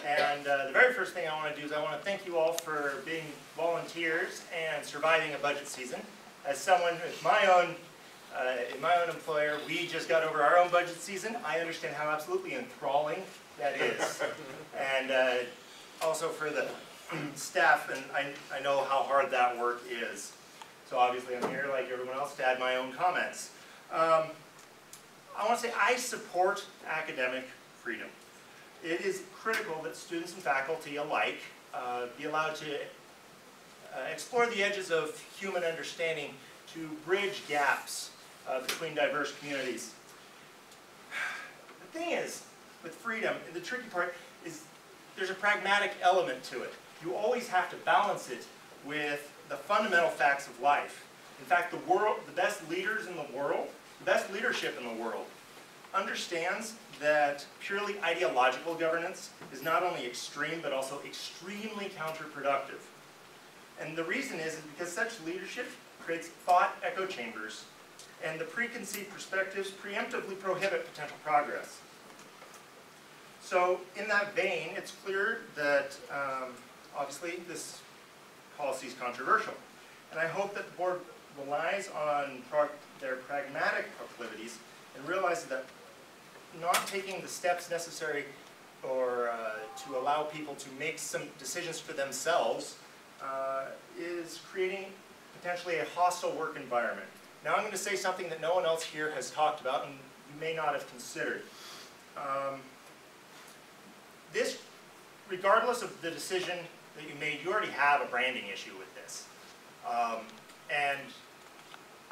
and uh, the very first thing I want to do is I want to thank you all for being volunteers and surviving a budget season. As someone with my own, uh, in my own employer, we just got over our own budget season. I understand how absolutely enthralling that is. And uh, also for the staff, and I, I know how hard that work is. So obviously I'm here, like everyone else, to add my own comments. Um, I want to say I support academic freedom. It is critical that students and faculty alike uh, be allowed to uh, explore the edges of human understanding to bridge gaps uh, between diverse communities. The thing is, with freedom, and the tricky part is there's a pragmatic element to it. You always have to balance it with the fundamental facts of life. In fact, the world, the best leaders in the world, the best leadership in the world, understands that purely ideological governance is not only extreme, but also extremely counterproductive. And the reason is, is because such leadership creates thought echo chambers, and the preconceived perspectives preemptively prohibit potential progress. So in that vein, it's clear that um, obviously, this policy is controversial. And I hope that the board relies on their pragmatic proclivities and realizes that not taking the steps necessary or uh, to allow people to make some decisions for themselves uh, is creating potentially a hostile work environment. Now I'm going to say something that no one else here has talked about and you may not have considered. Um, this, regardless of the decision that you made, you already have a branding issue with this. Um, and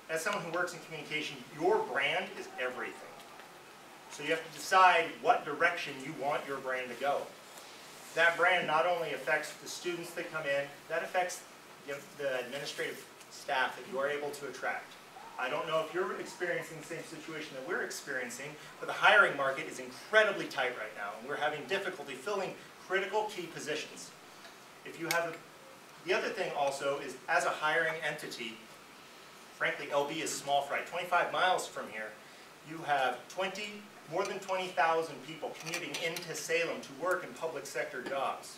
as someone who works in communication, your brand is everything. So you have to decide what direction you want your brand to go. That brand not only affects the students that come in, that affects the, administrative staff that you are able to attract. I don't know if you're experiencing the same situation that we're experiencing, but the hiring market is incredibly tight right now, and we're having difficulty filling critical key positions. If you have, a, the other thing also is, as a hiring entity, frankly, LB is small fry. 25 miles from here, you have 20, more than 20,000 people commuting into Salem to work in public sector jobs.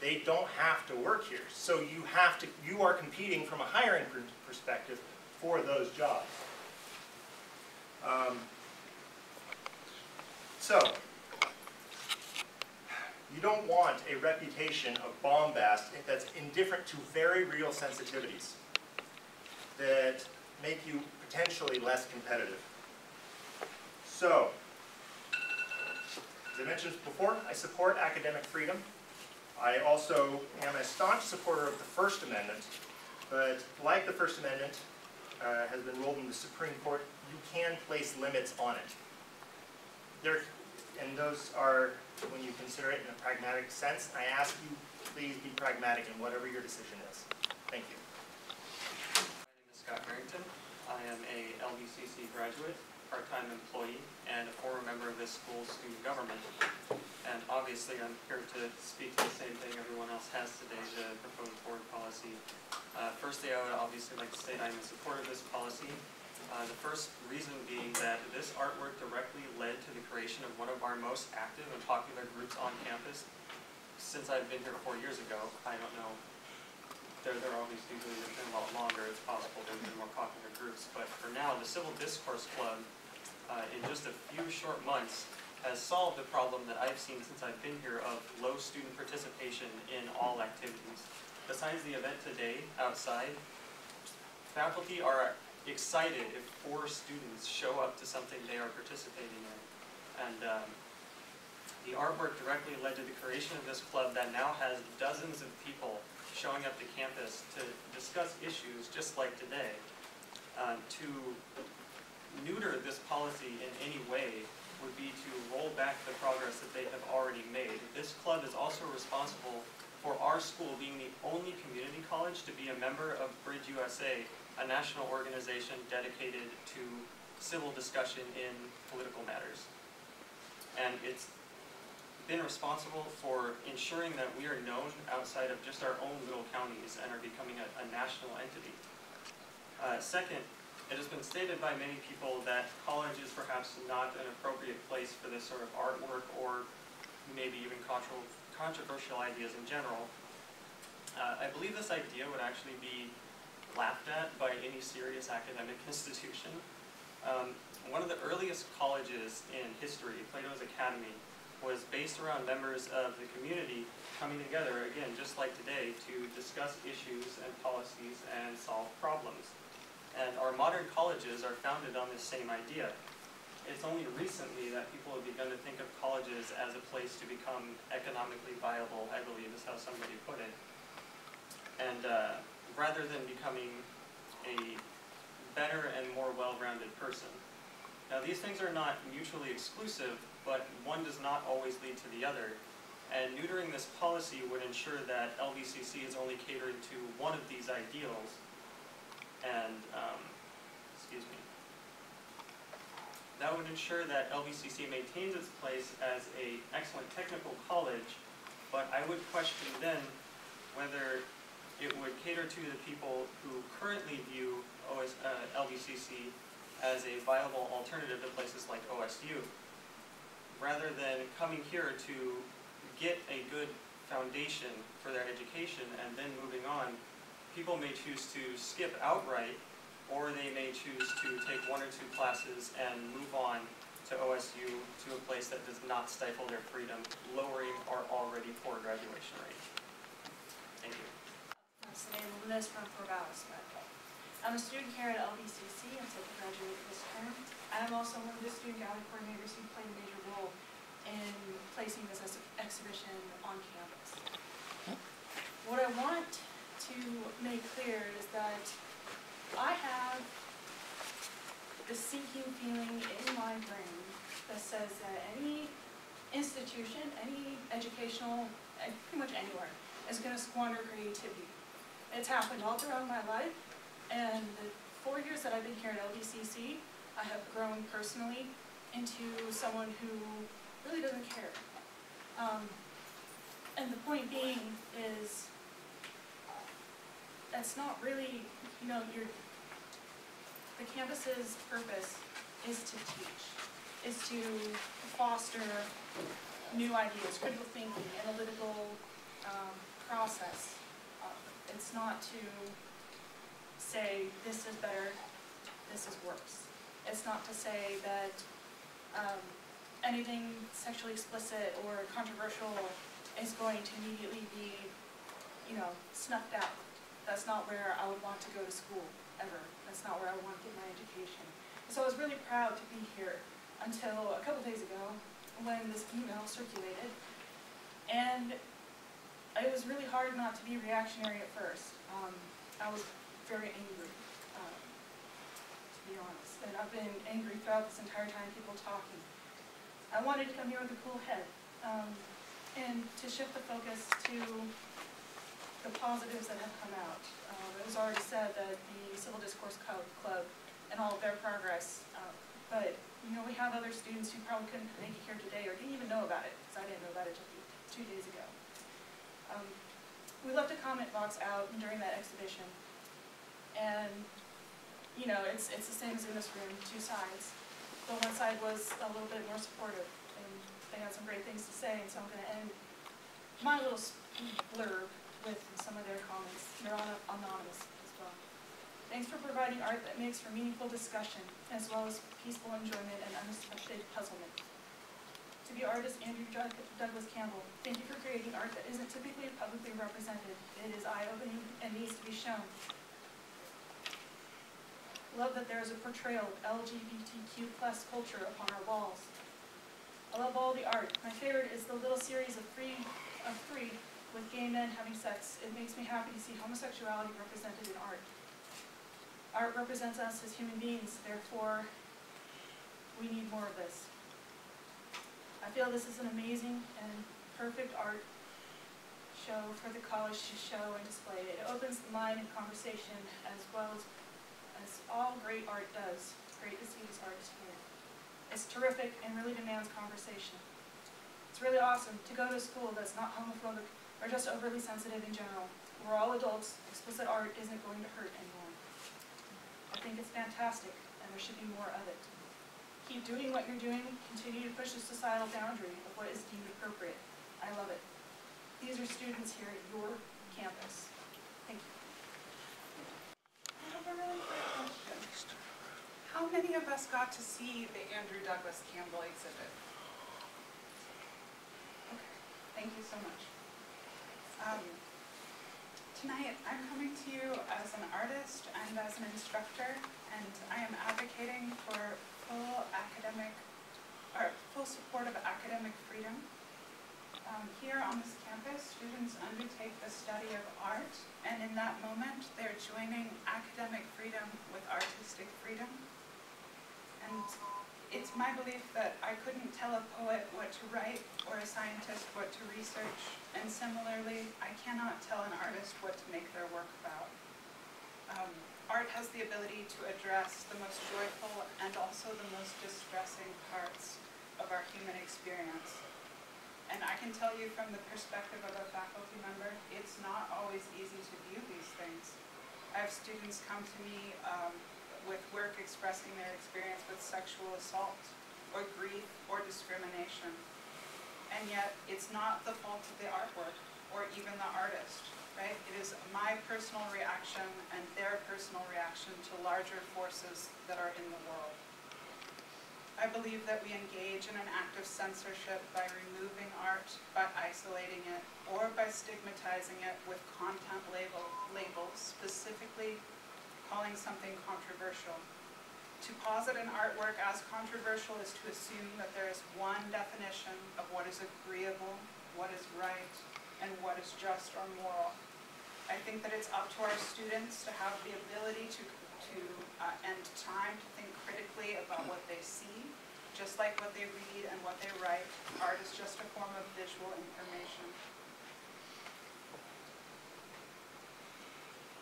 They don't have to work here. So you have to, you are competing from a hiring per- perspective for those jobs. Um, so, you don't want a reputation of bombast that's indifferent to very real sensitivities that make you potentially less competitive. So, as I mentioned before, I support academic freedom. I also am a staunch supporter of the First Amendment, but like the First Amendment uh, has been ruled in the Supreme Court, you can place limits on it. There, and those are, when you consider it in a pragmatic sense, I ask you, please be pragmatic in whatever your decision is. Thank you. Scott Harrington. I am a LBCC graduate, part-time employee, and a former member of this school's student government. And obviously, I'm here to speak to the same thing everyone else has today, the proposed board policy. Uh, Firstly, I would obviously like to state I'm in support of this policy. Uh, The first reason being that this artwork directly led to the creation of one of our most active and popular groups on campus since I've been here four years ago. I don't know they're, they're obviously doing their thing a lot longer, it's possible there's been more popular groups, but for now, the Civil Discourse Club, uh, in just a few short months, has solved the problem that I've seen since I've been here of low student participation in all activities. Besides the event today outside, faculty are excited if four students show up to something they are participating in. And um, the artwork directly led to the creation of this club that now has dozens of people showing up to campus to discuss issues just like today. Um, to neuter this policy in any way would be to roll back the progress that they have already made. This club is also responsible for our school being the only community college to be a member of Bridge USA, a national organization dedicated to civil discussion in political matters. And it's been responsible for ensuring that we are known outside of just our own little counties and are becoming a, a national entity. Uh, second, it has been stated by many people that college is perhaps not an appropriate place for this sort of artwork or maybe even controversial, ideas in general. Uh, I believe this idea would actually be laughed at by any serious academic institution. Um, one of the earliest colleges in history, Plato's Academy, was based around members of the community coming together, again, just like today, to discuss issues and policies and solve problems. And our modern colleges are founded on this same idea. It's only recently that people have begun to think of colleges as a place to become economically viable, I believe is how somebody put it. And uh, rather than becoming a better and more well-rounded person. Now these things are not mutually exclusive, but one does not always lead to the other. And neutering this policy would ensure that LBCC is only catering to one of these ideals. And, um, excuse me. That would ensure that LBCC maintains its place as an excellent technical college, but I would question then whether it would cater to the people who currently view OS, uh, LBCC as a viable alternative to places like OSU rather than coming here to get a good foundation for their education and then moving on, people may choose to skip outright, or they may choose to take one or two classes and move on to OSU to a place that does not stifle their freedom, lowering our already poor graduation rate. Thank you. I'm a student here at LBCC, I'm set to graduate this term. I'm also one of the student gallery coordinators who played a major role in placing this ex- exhibition on campus. What I want to make clear is that I have the sinking feeling in my brain that says that any institution, any educational, eh, pretty much anywhere, is gonna squander creativity. It's happened all throughout my life, and the four years that I've been here at LBCC, I have grown personally into someone who really doesn't care. Um, and the point being is, that's not really, you know, your, the campus's purpose is to teach, is to foster new ideas, critical thinking, analytical, um, process. Uh, It's not to say, this is better, this is worse. It's not to say that, um, anything sexually explicit or controversial is going to immediately be, you know, snuffed out. That's not where I would want to go to school, ever. That's not where I want to get my education. So I was really proud to be here until a couple days ago, when this email circulated. And it was really hard not to be reactionary at first. Um, I was very angry, um, to be honest. And I've been angry throughout this entire time, people talking. I wanted to come here with a cool head, um, and to shift the focus to the positives that have come out. Uh, it was already said that the Civil Discourse Club, and all of their progress, uh, but, you know, we have other students who probably couldn't make it here today or didn't even know about it, because I didn't know about it just two days ago. Um, we left a comment box out during that exhibition, and, you know, it's, it's the same as in this room, two sides. But one side was a little bit more supportive, and they had some great things to say, and so I'm gonna end my little blurb with some of their comments. They're on- anonymous as well. Thanks for providing art that makes for meaningful discussion, as well as peaceful enjoyment and unexpected puzzlement. To be artist Andrew Douglas Campbell, thank you for creating art that isn't typically publicly represented. It is eye-opening and needs to be shown. Love that there is a portrayal of LGBTQ plus culture upon our walls. I love all the art. My favorite is the little series of free, of three with gay men having sex. It makes me happy to see homosexuality represented in art. Art represents us as human beings, therefore, we need more of this. I feel this is an amazing and perfect art show for the college to show and display. It opens the mind and conversation as well as, as all great art does. Great to see this artist here. It's terrific and really demands conversation. It's really awesome to go to a school that's not homophobic or just overly sensitive in general. We're all adults, explicit art isn't going to hurt anyone. I think it's fantastic, and there should be more of it. Keep doing what you're doing, continue to push the societal boundary of what is deemed appropriate. I love it. These are students here at your campus. Thank you. I have a really quick question. How many of us got to see the Andrew Douglas Campbell exhibit? Okay, thank you so much. Um, Tonight, I'm coming to you as an artist and as an instructor, and I am advocating for full academic, or full support of academic freedom. Um, Here on this campus, students undertake the study of art, and in that moment, they're joining academic freedom with artistic freedom. And it's my belief that I couldn't tell a poet what to write or a scientist what to research, and similarly, I cannot tell an artist what to make their work about. Um, art has the ability to address the most joyful and also the most distressing parts of our human experience. And I can tell you from the perspective of a faculty member, it's not always easy to view these things. I have students come to me um, with work expressing their experience with sexual assault or grief or discrimination. And yet, it's not the fault of the artwork. or even the artist, right? It is my personal reaction and their personal reaction to larger forces that are in the world. I believe that we engage in an act of censorship by removing art, by isolating it, or by stigmatizing it with content label, labels, specifically calling something controversial. To posit an artwork as controversial is to assume that there is one definition of what is agreeable, what is right, and what is just or moral. I think that it's up to our students to have the ability to, to, uh, time to think critically about what they see, just like what they read and what they write. Art is just a form of visual information.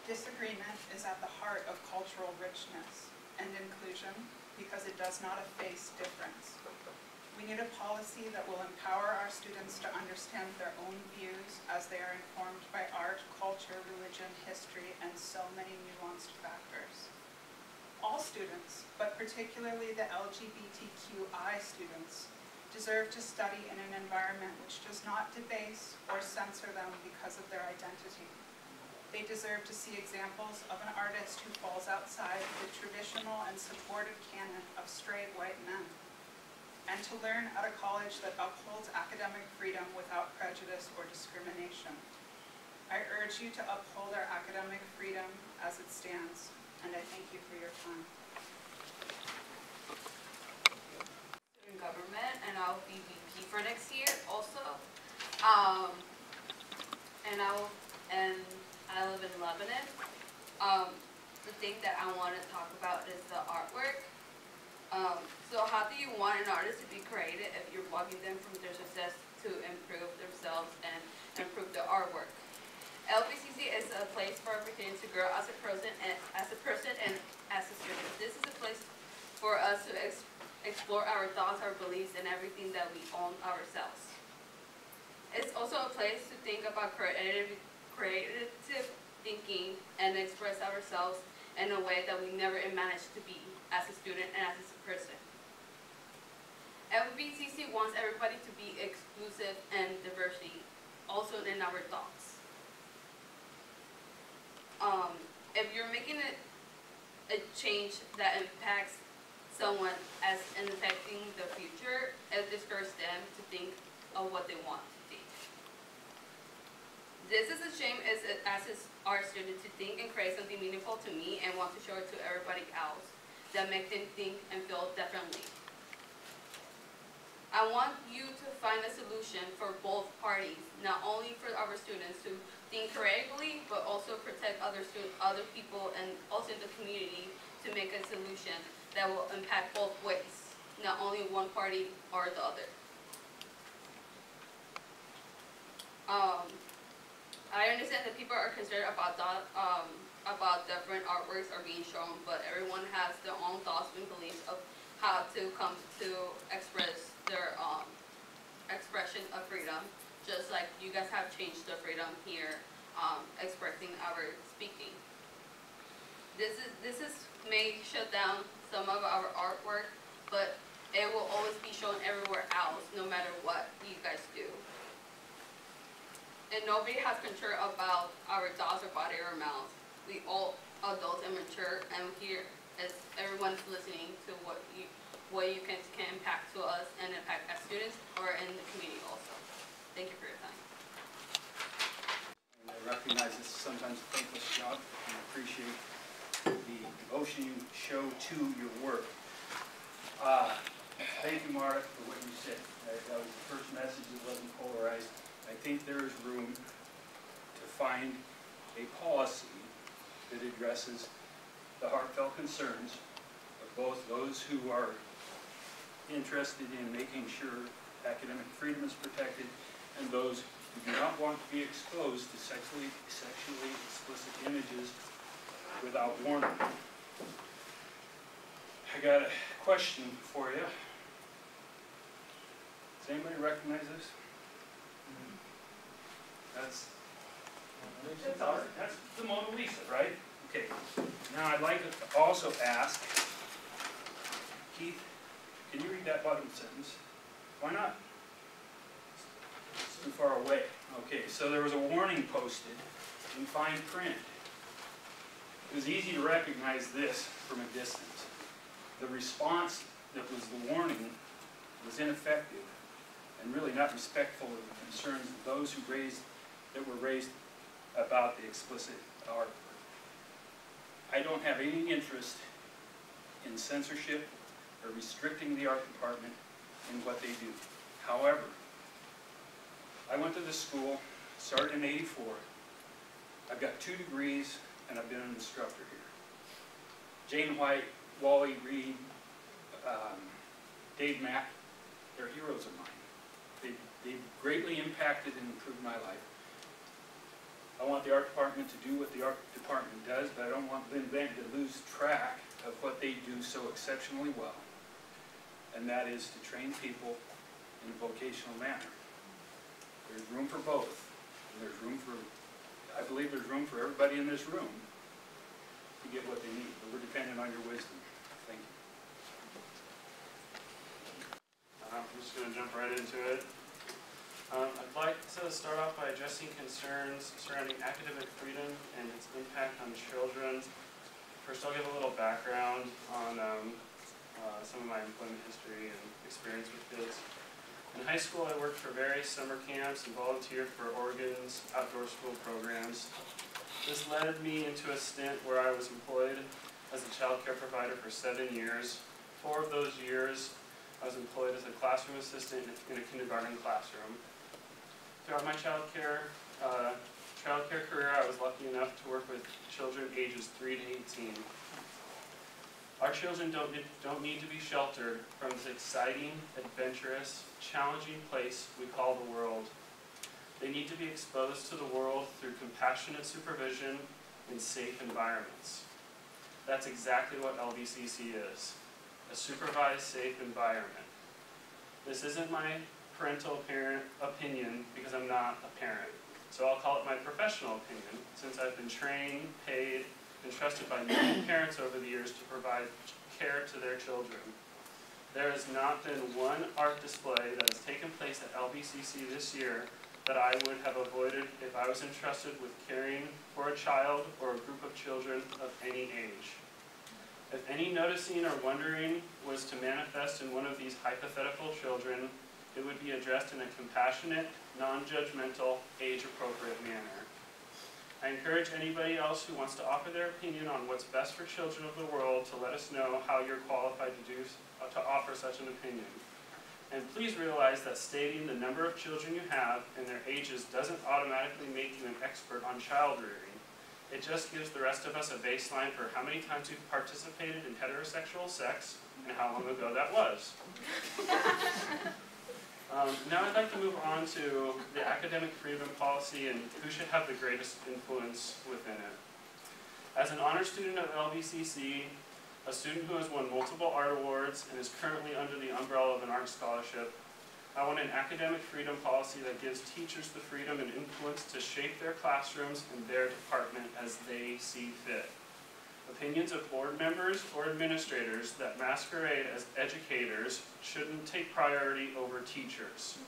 Disagreement is at the heart of cultural richness and inclusion because it does not efface difference. We need a policy that will empower our students to understand their own views as they are informed by art, culture, religion, history, and so many nuanced factors. All students, but particularly the LGBTQI students, deserve to study in an environment which does not debase or censor them because of their identity. They deserve to see examples of an artist who falls outside the traditional and supported canon of straight white men, and to learn at a college that upholds academic freedom without prejudice or discrimination. I urge you to uphold our academic freedom as it stands, and I thank you for your time. in government and I'll be VP for next year also. Um, and I'll, and I live in Lebanon. Um, the thing that I want to talk about is the artwork. Um, so how do you want an artist to be creative if you're blocking them from their success to improve themselves and improve their artwork? LBCC is a place for opportunity to grow as a person and as a person and as a student. This is a place for us to ex explore our thoughts, our beliefs, and everything that we own ourselves. It's also a place to think about creative, creative thinking and express ourselves in a way that we never imagined to be as a student and as a person. LBCC wants everybody to be exclusive and diversity, also in our thoughts. Um, if you're making a, a change that impacts someone as in affecting the future, it discourages them to think of what they want. This is a shame as it asks our students to think and create something meaningful to me and want to show it to everybody else that make them think and feel differently. I want you to find a solution for both parties, not only for our students to think creatively, but also protect other students, other people, and also the community to make a solution that will impact both ways, not only one party or the other. Um, I understand that people are concerned about that, um, about different artworks are being shown, but everyone has their own thoughts and beliefs of how to come to express their um, expression of freedom, just like you guys have changed the freedom here, um, expressing our speaking. This is this is may shut down some of our artwork, but it will always be shown everywhere else, no matter what you guys do. And nobody has control about our thoughts or body or mouth. We all adults and mature, and here as everyone's listening to what you what you can, can impact to us and impact as students or in the community also. Thank you for your time. I recognize this is sometimes a thankless job, and I appreciate the devotion you show to your work. Uh, thank you, Marta, for what you said. That, that was the first message that wasn't polarized. I think there is room to find a policy that addresses the heartfelt concerns of both those who are interested in making sure academic freedom is protected and those who do not want to be exposed to sexually, sexually explicit images without warning. I got a question for you. Does anybody recognize this? That's, that's art. That's the Mona Lisa, right? Okay. Now I'd like to also ask, Keith, can you read that bottom sentence? Why not? It's too far away. Okay, so there was a warning posted in fine print. It was easy to recognize this from a distance. The response that was the warning was ineffective and really not respectful of the concerns of those who raised, that were raised about the explicit artwork. I don't have any interest in censorship or restricting the art department in what they do. However, I went to this school, started in eighty-four. I've got two degrees and I've been an instructor here. Jane White, Wally Reed, um, Dave Mack, they're heroes of mine. They, they've greatly impacted and improved my life. I want the art department to do what the art department does, but I don't want Linn-Benton to lose track of what they do so exceptionally well. And that is to train people in a vocational manner. There's room for both. And there's room for, I believe there's room for everybody in this room to get what they need, but we're dependent on your wisdom. Thank you. Uh, I'm just going to jump right into it. Um, I'd like to start off by addressing concerns surrounding academic freedom and its impact on children. First, I'll give a little background on um, uh, some of my employment history and experience with kids. In high school, I worked for various summer camps and volunteered for Oregon's outdoor school programs. This led me into a stint where I was employed as a child care provider for seven years. Four of those years, I was employed as a classroom assistant in a kindergarten classroom. Throughout my child care, uh, child care career, I was lucky enough to work with children ages 3 to 18. Our children don't don't need to be sheltered from this exciting, adventurous, challenging place we call the world. They need to be exposed to the world through compassionate supervision in safe environments. That's exactly what LBCC is, a supervised, safe environment. This isn't my parental parent opinion because I'm not a parent. So I'll call it my professional opinion, since I've been trained, paid, and trusted by many parents over the years to provide care to their children. There has not been one art display that has taken place at LBCC this year that I would have avoided if I was entrusted with caring for a child or a group of children of any age. If any noticing or wondering was to manifest in one of these hypothetical children, it would be addressed in a compassionate, non-judgmental, age-appropriate manner. I encourage anybody else who wants to offer their opinion on what's best for children of the world to let us know how you're qualified to do, uh, to offer such an opinion. And please realize that stating the number of children you have and their ages doesn't automatically make you an expert on child rearing. It just gives the rest of us a baseline for how many times you've participated in heterosexual sex and how long ago that was. Um, now I'd like to move on to the academic freedom policy and who should have the greatest influence within it. As an honor student at LBCC, a student who has won multiple art awards and is currently under the umbrella of an art scholarship, I want an academic freedom policy that gives teachers the freedom and influence to shape their classrooms and their department as they see fit. Opinions of board members or administrators that masquerade as educators shouldn't take priority over teachers.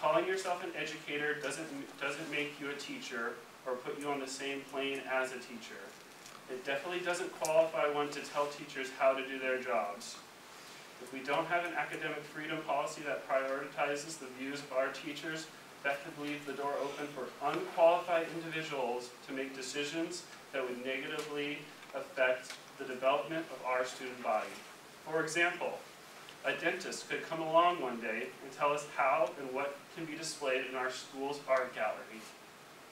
Calling yourself an educator doesn't, doesn't make you a teacher or put you on the same plane as a teacher. It definitely doesn't qualify one to tell teachers how to do their jobs. If we don't have an academic freedom policy that prioritizes the views of our teachers, that could leave the door open for unqualified individuals to make decisions that would negatively development of our student body. For example, a dentist could come along one day and tell us how and what can be displayed in our school's art gallery.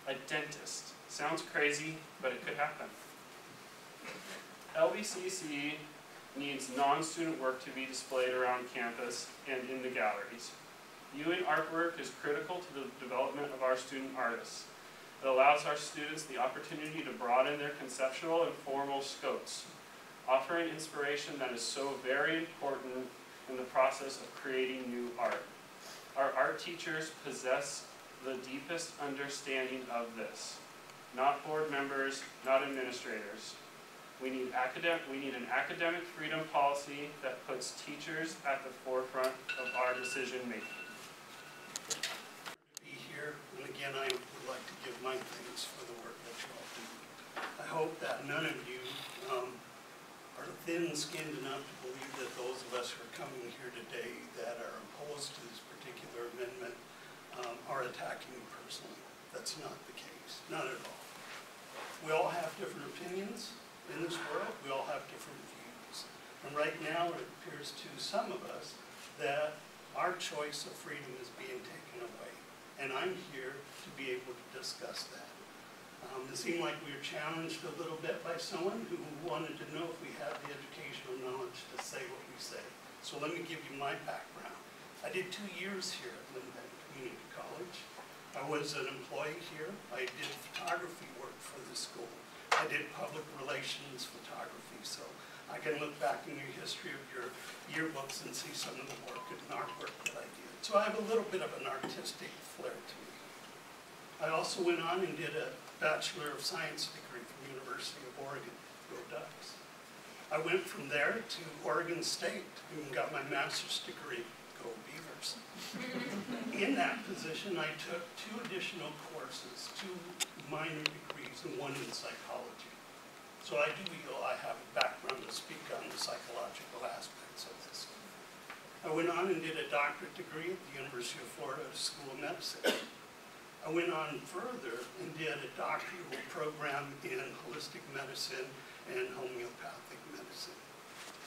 A dentist. Sounds crazy, but it could happen. LBCC needs non-student work to be displayed around campus and in the galleries. Viewing artwork is critical to the development of our student artists. It allows our students the opportunity to broaden their conceptual and formal scopes, offering inspiration that is so very important in the process of creating new art. Our art teachers possess the deepest understanding of this. Not board members, not administrators. We need, academic, we need an academic freedom policy that puts teachers at the forefront of our decision making. be here. And again, I would like to give my thanks for the work that you all do. I hope that none of you um, are thin-skinned enough to believe that those of us who are coming here today that are opposed to this particular amendment um, are attacking personally. That's not the case, not at all. We all have different opinions in this world, we all have different views. And right now, it appears to some of us that our choice of freedom is being taken away. And I'm here to be able to discuss that. Um, it seemed like we were challenged a little bit by someone who wanted to know if we had the educational knowledge to say what we say. So let me give you my background. I did two years here at Linn-Benton Community College. I was an employee here. I did photography work for the school. I did public relations photography, so I can look back in your history of your yearbooks and see some of the work and artwork that I did. So I have a little bit of an artistic flair to me. I also went on and did a Bachelor of Science degree from University of Oregon, go Ducks. I went from there to Oregon State and got my master's degree, go Beavers. In that position, I took two additional courses, two minor degrees and one in psychology. So I do feel I have a background to speak on the psychological aspects of this. I went on and did a doctorate degree at the University of Florida School of Medicine. I went on further and did a doctoral program in holistic medicine and homeopathic medicine.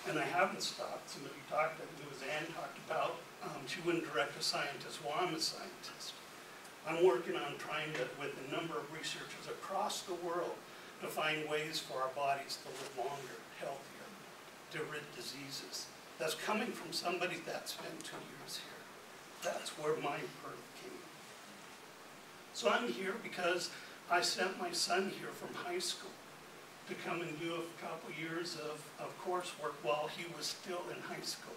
And I haven't stopped. Somebody talked, I think it was Ann talked about, um, she wouldn't direct a scientist. Well, I'm a scientist. I'm working on trying to, with a number of researchers across the world, to find ways for our bodies to live longer, healthier, to rid diseases. That's coming from somebody that's been two years here. That's where my birth. So I'm here because I sent my son here from high school to come and do a couple years of, of coursework while he was still in high school.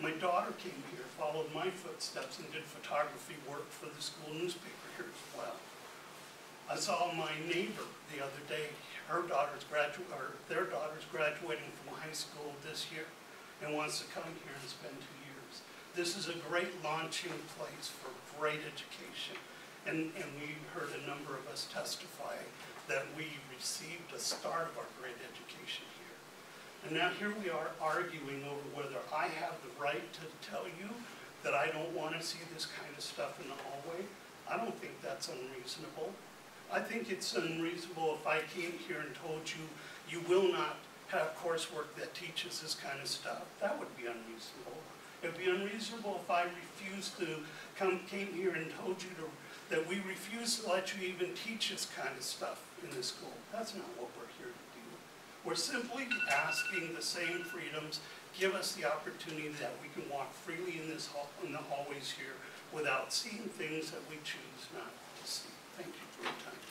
My daughter came here, followed my footsteps, and did photography work for the school newspaper here as well. I saw my neighbor the other day, her daughter's gradu- or their daughter's graduating from high school this year and wants to come here and spend two years. This is a great launching place for great education. And, and we heard a number of us testify that we received a start of our great education here. And now here we are arguing over whether I have the right to tell you that I don't want to see this kind of stuff in the hallway. I don't think that's unreasonable. I think it's unreasonable if I came here and told you, you will not have coursework that teaches this kind of stuff. That would be unreasonable. It'd be unreasonable if I refused to come, came here and told you to, that we refuse to let you even teach this kind of stuff in this school. That's not what we're here to do. We're simply asking the same freedoms. Give us the opportunity that we can walk freely in this hall, in the hallways here without seeing things that we choose not to see. Thank you for your time.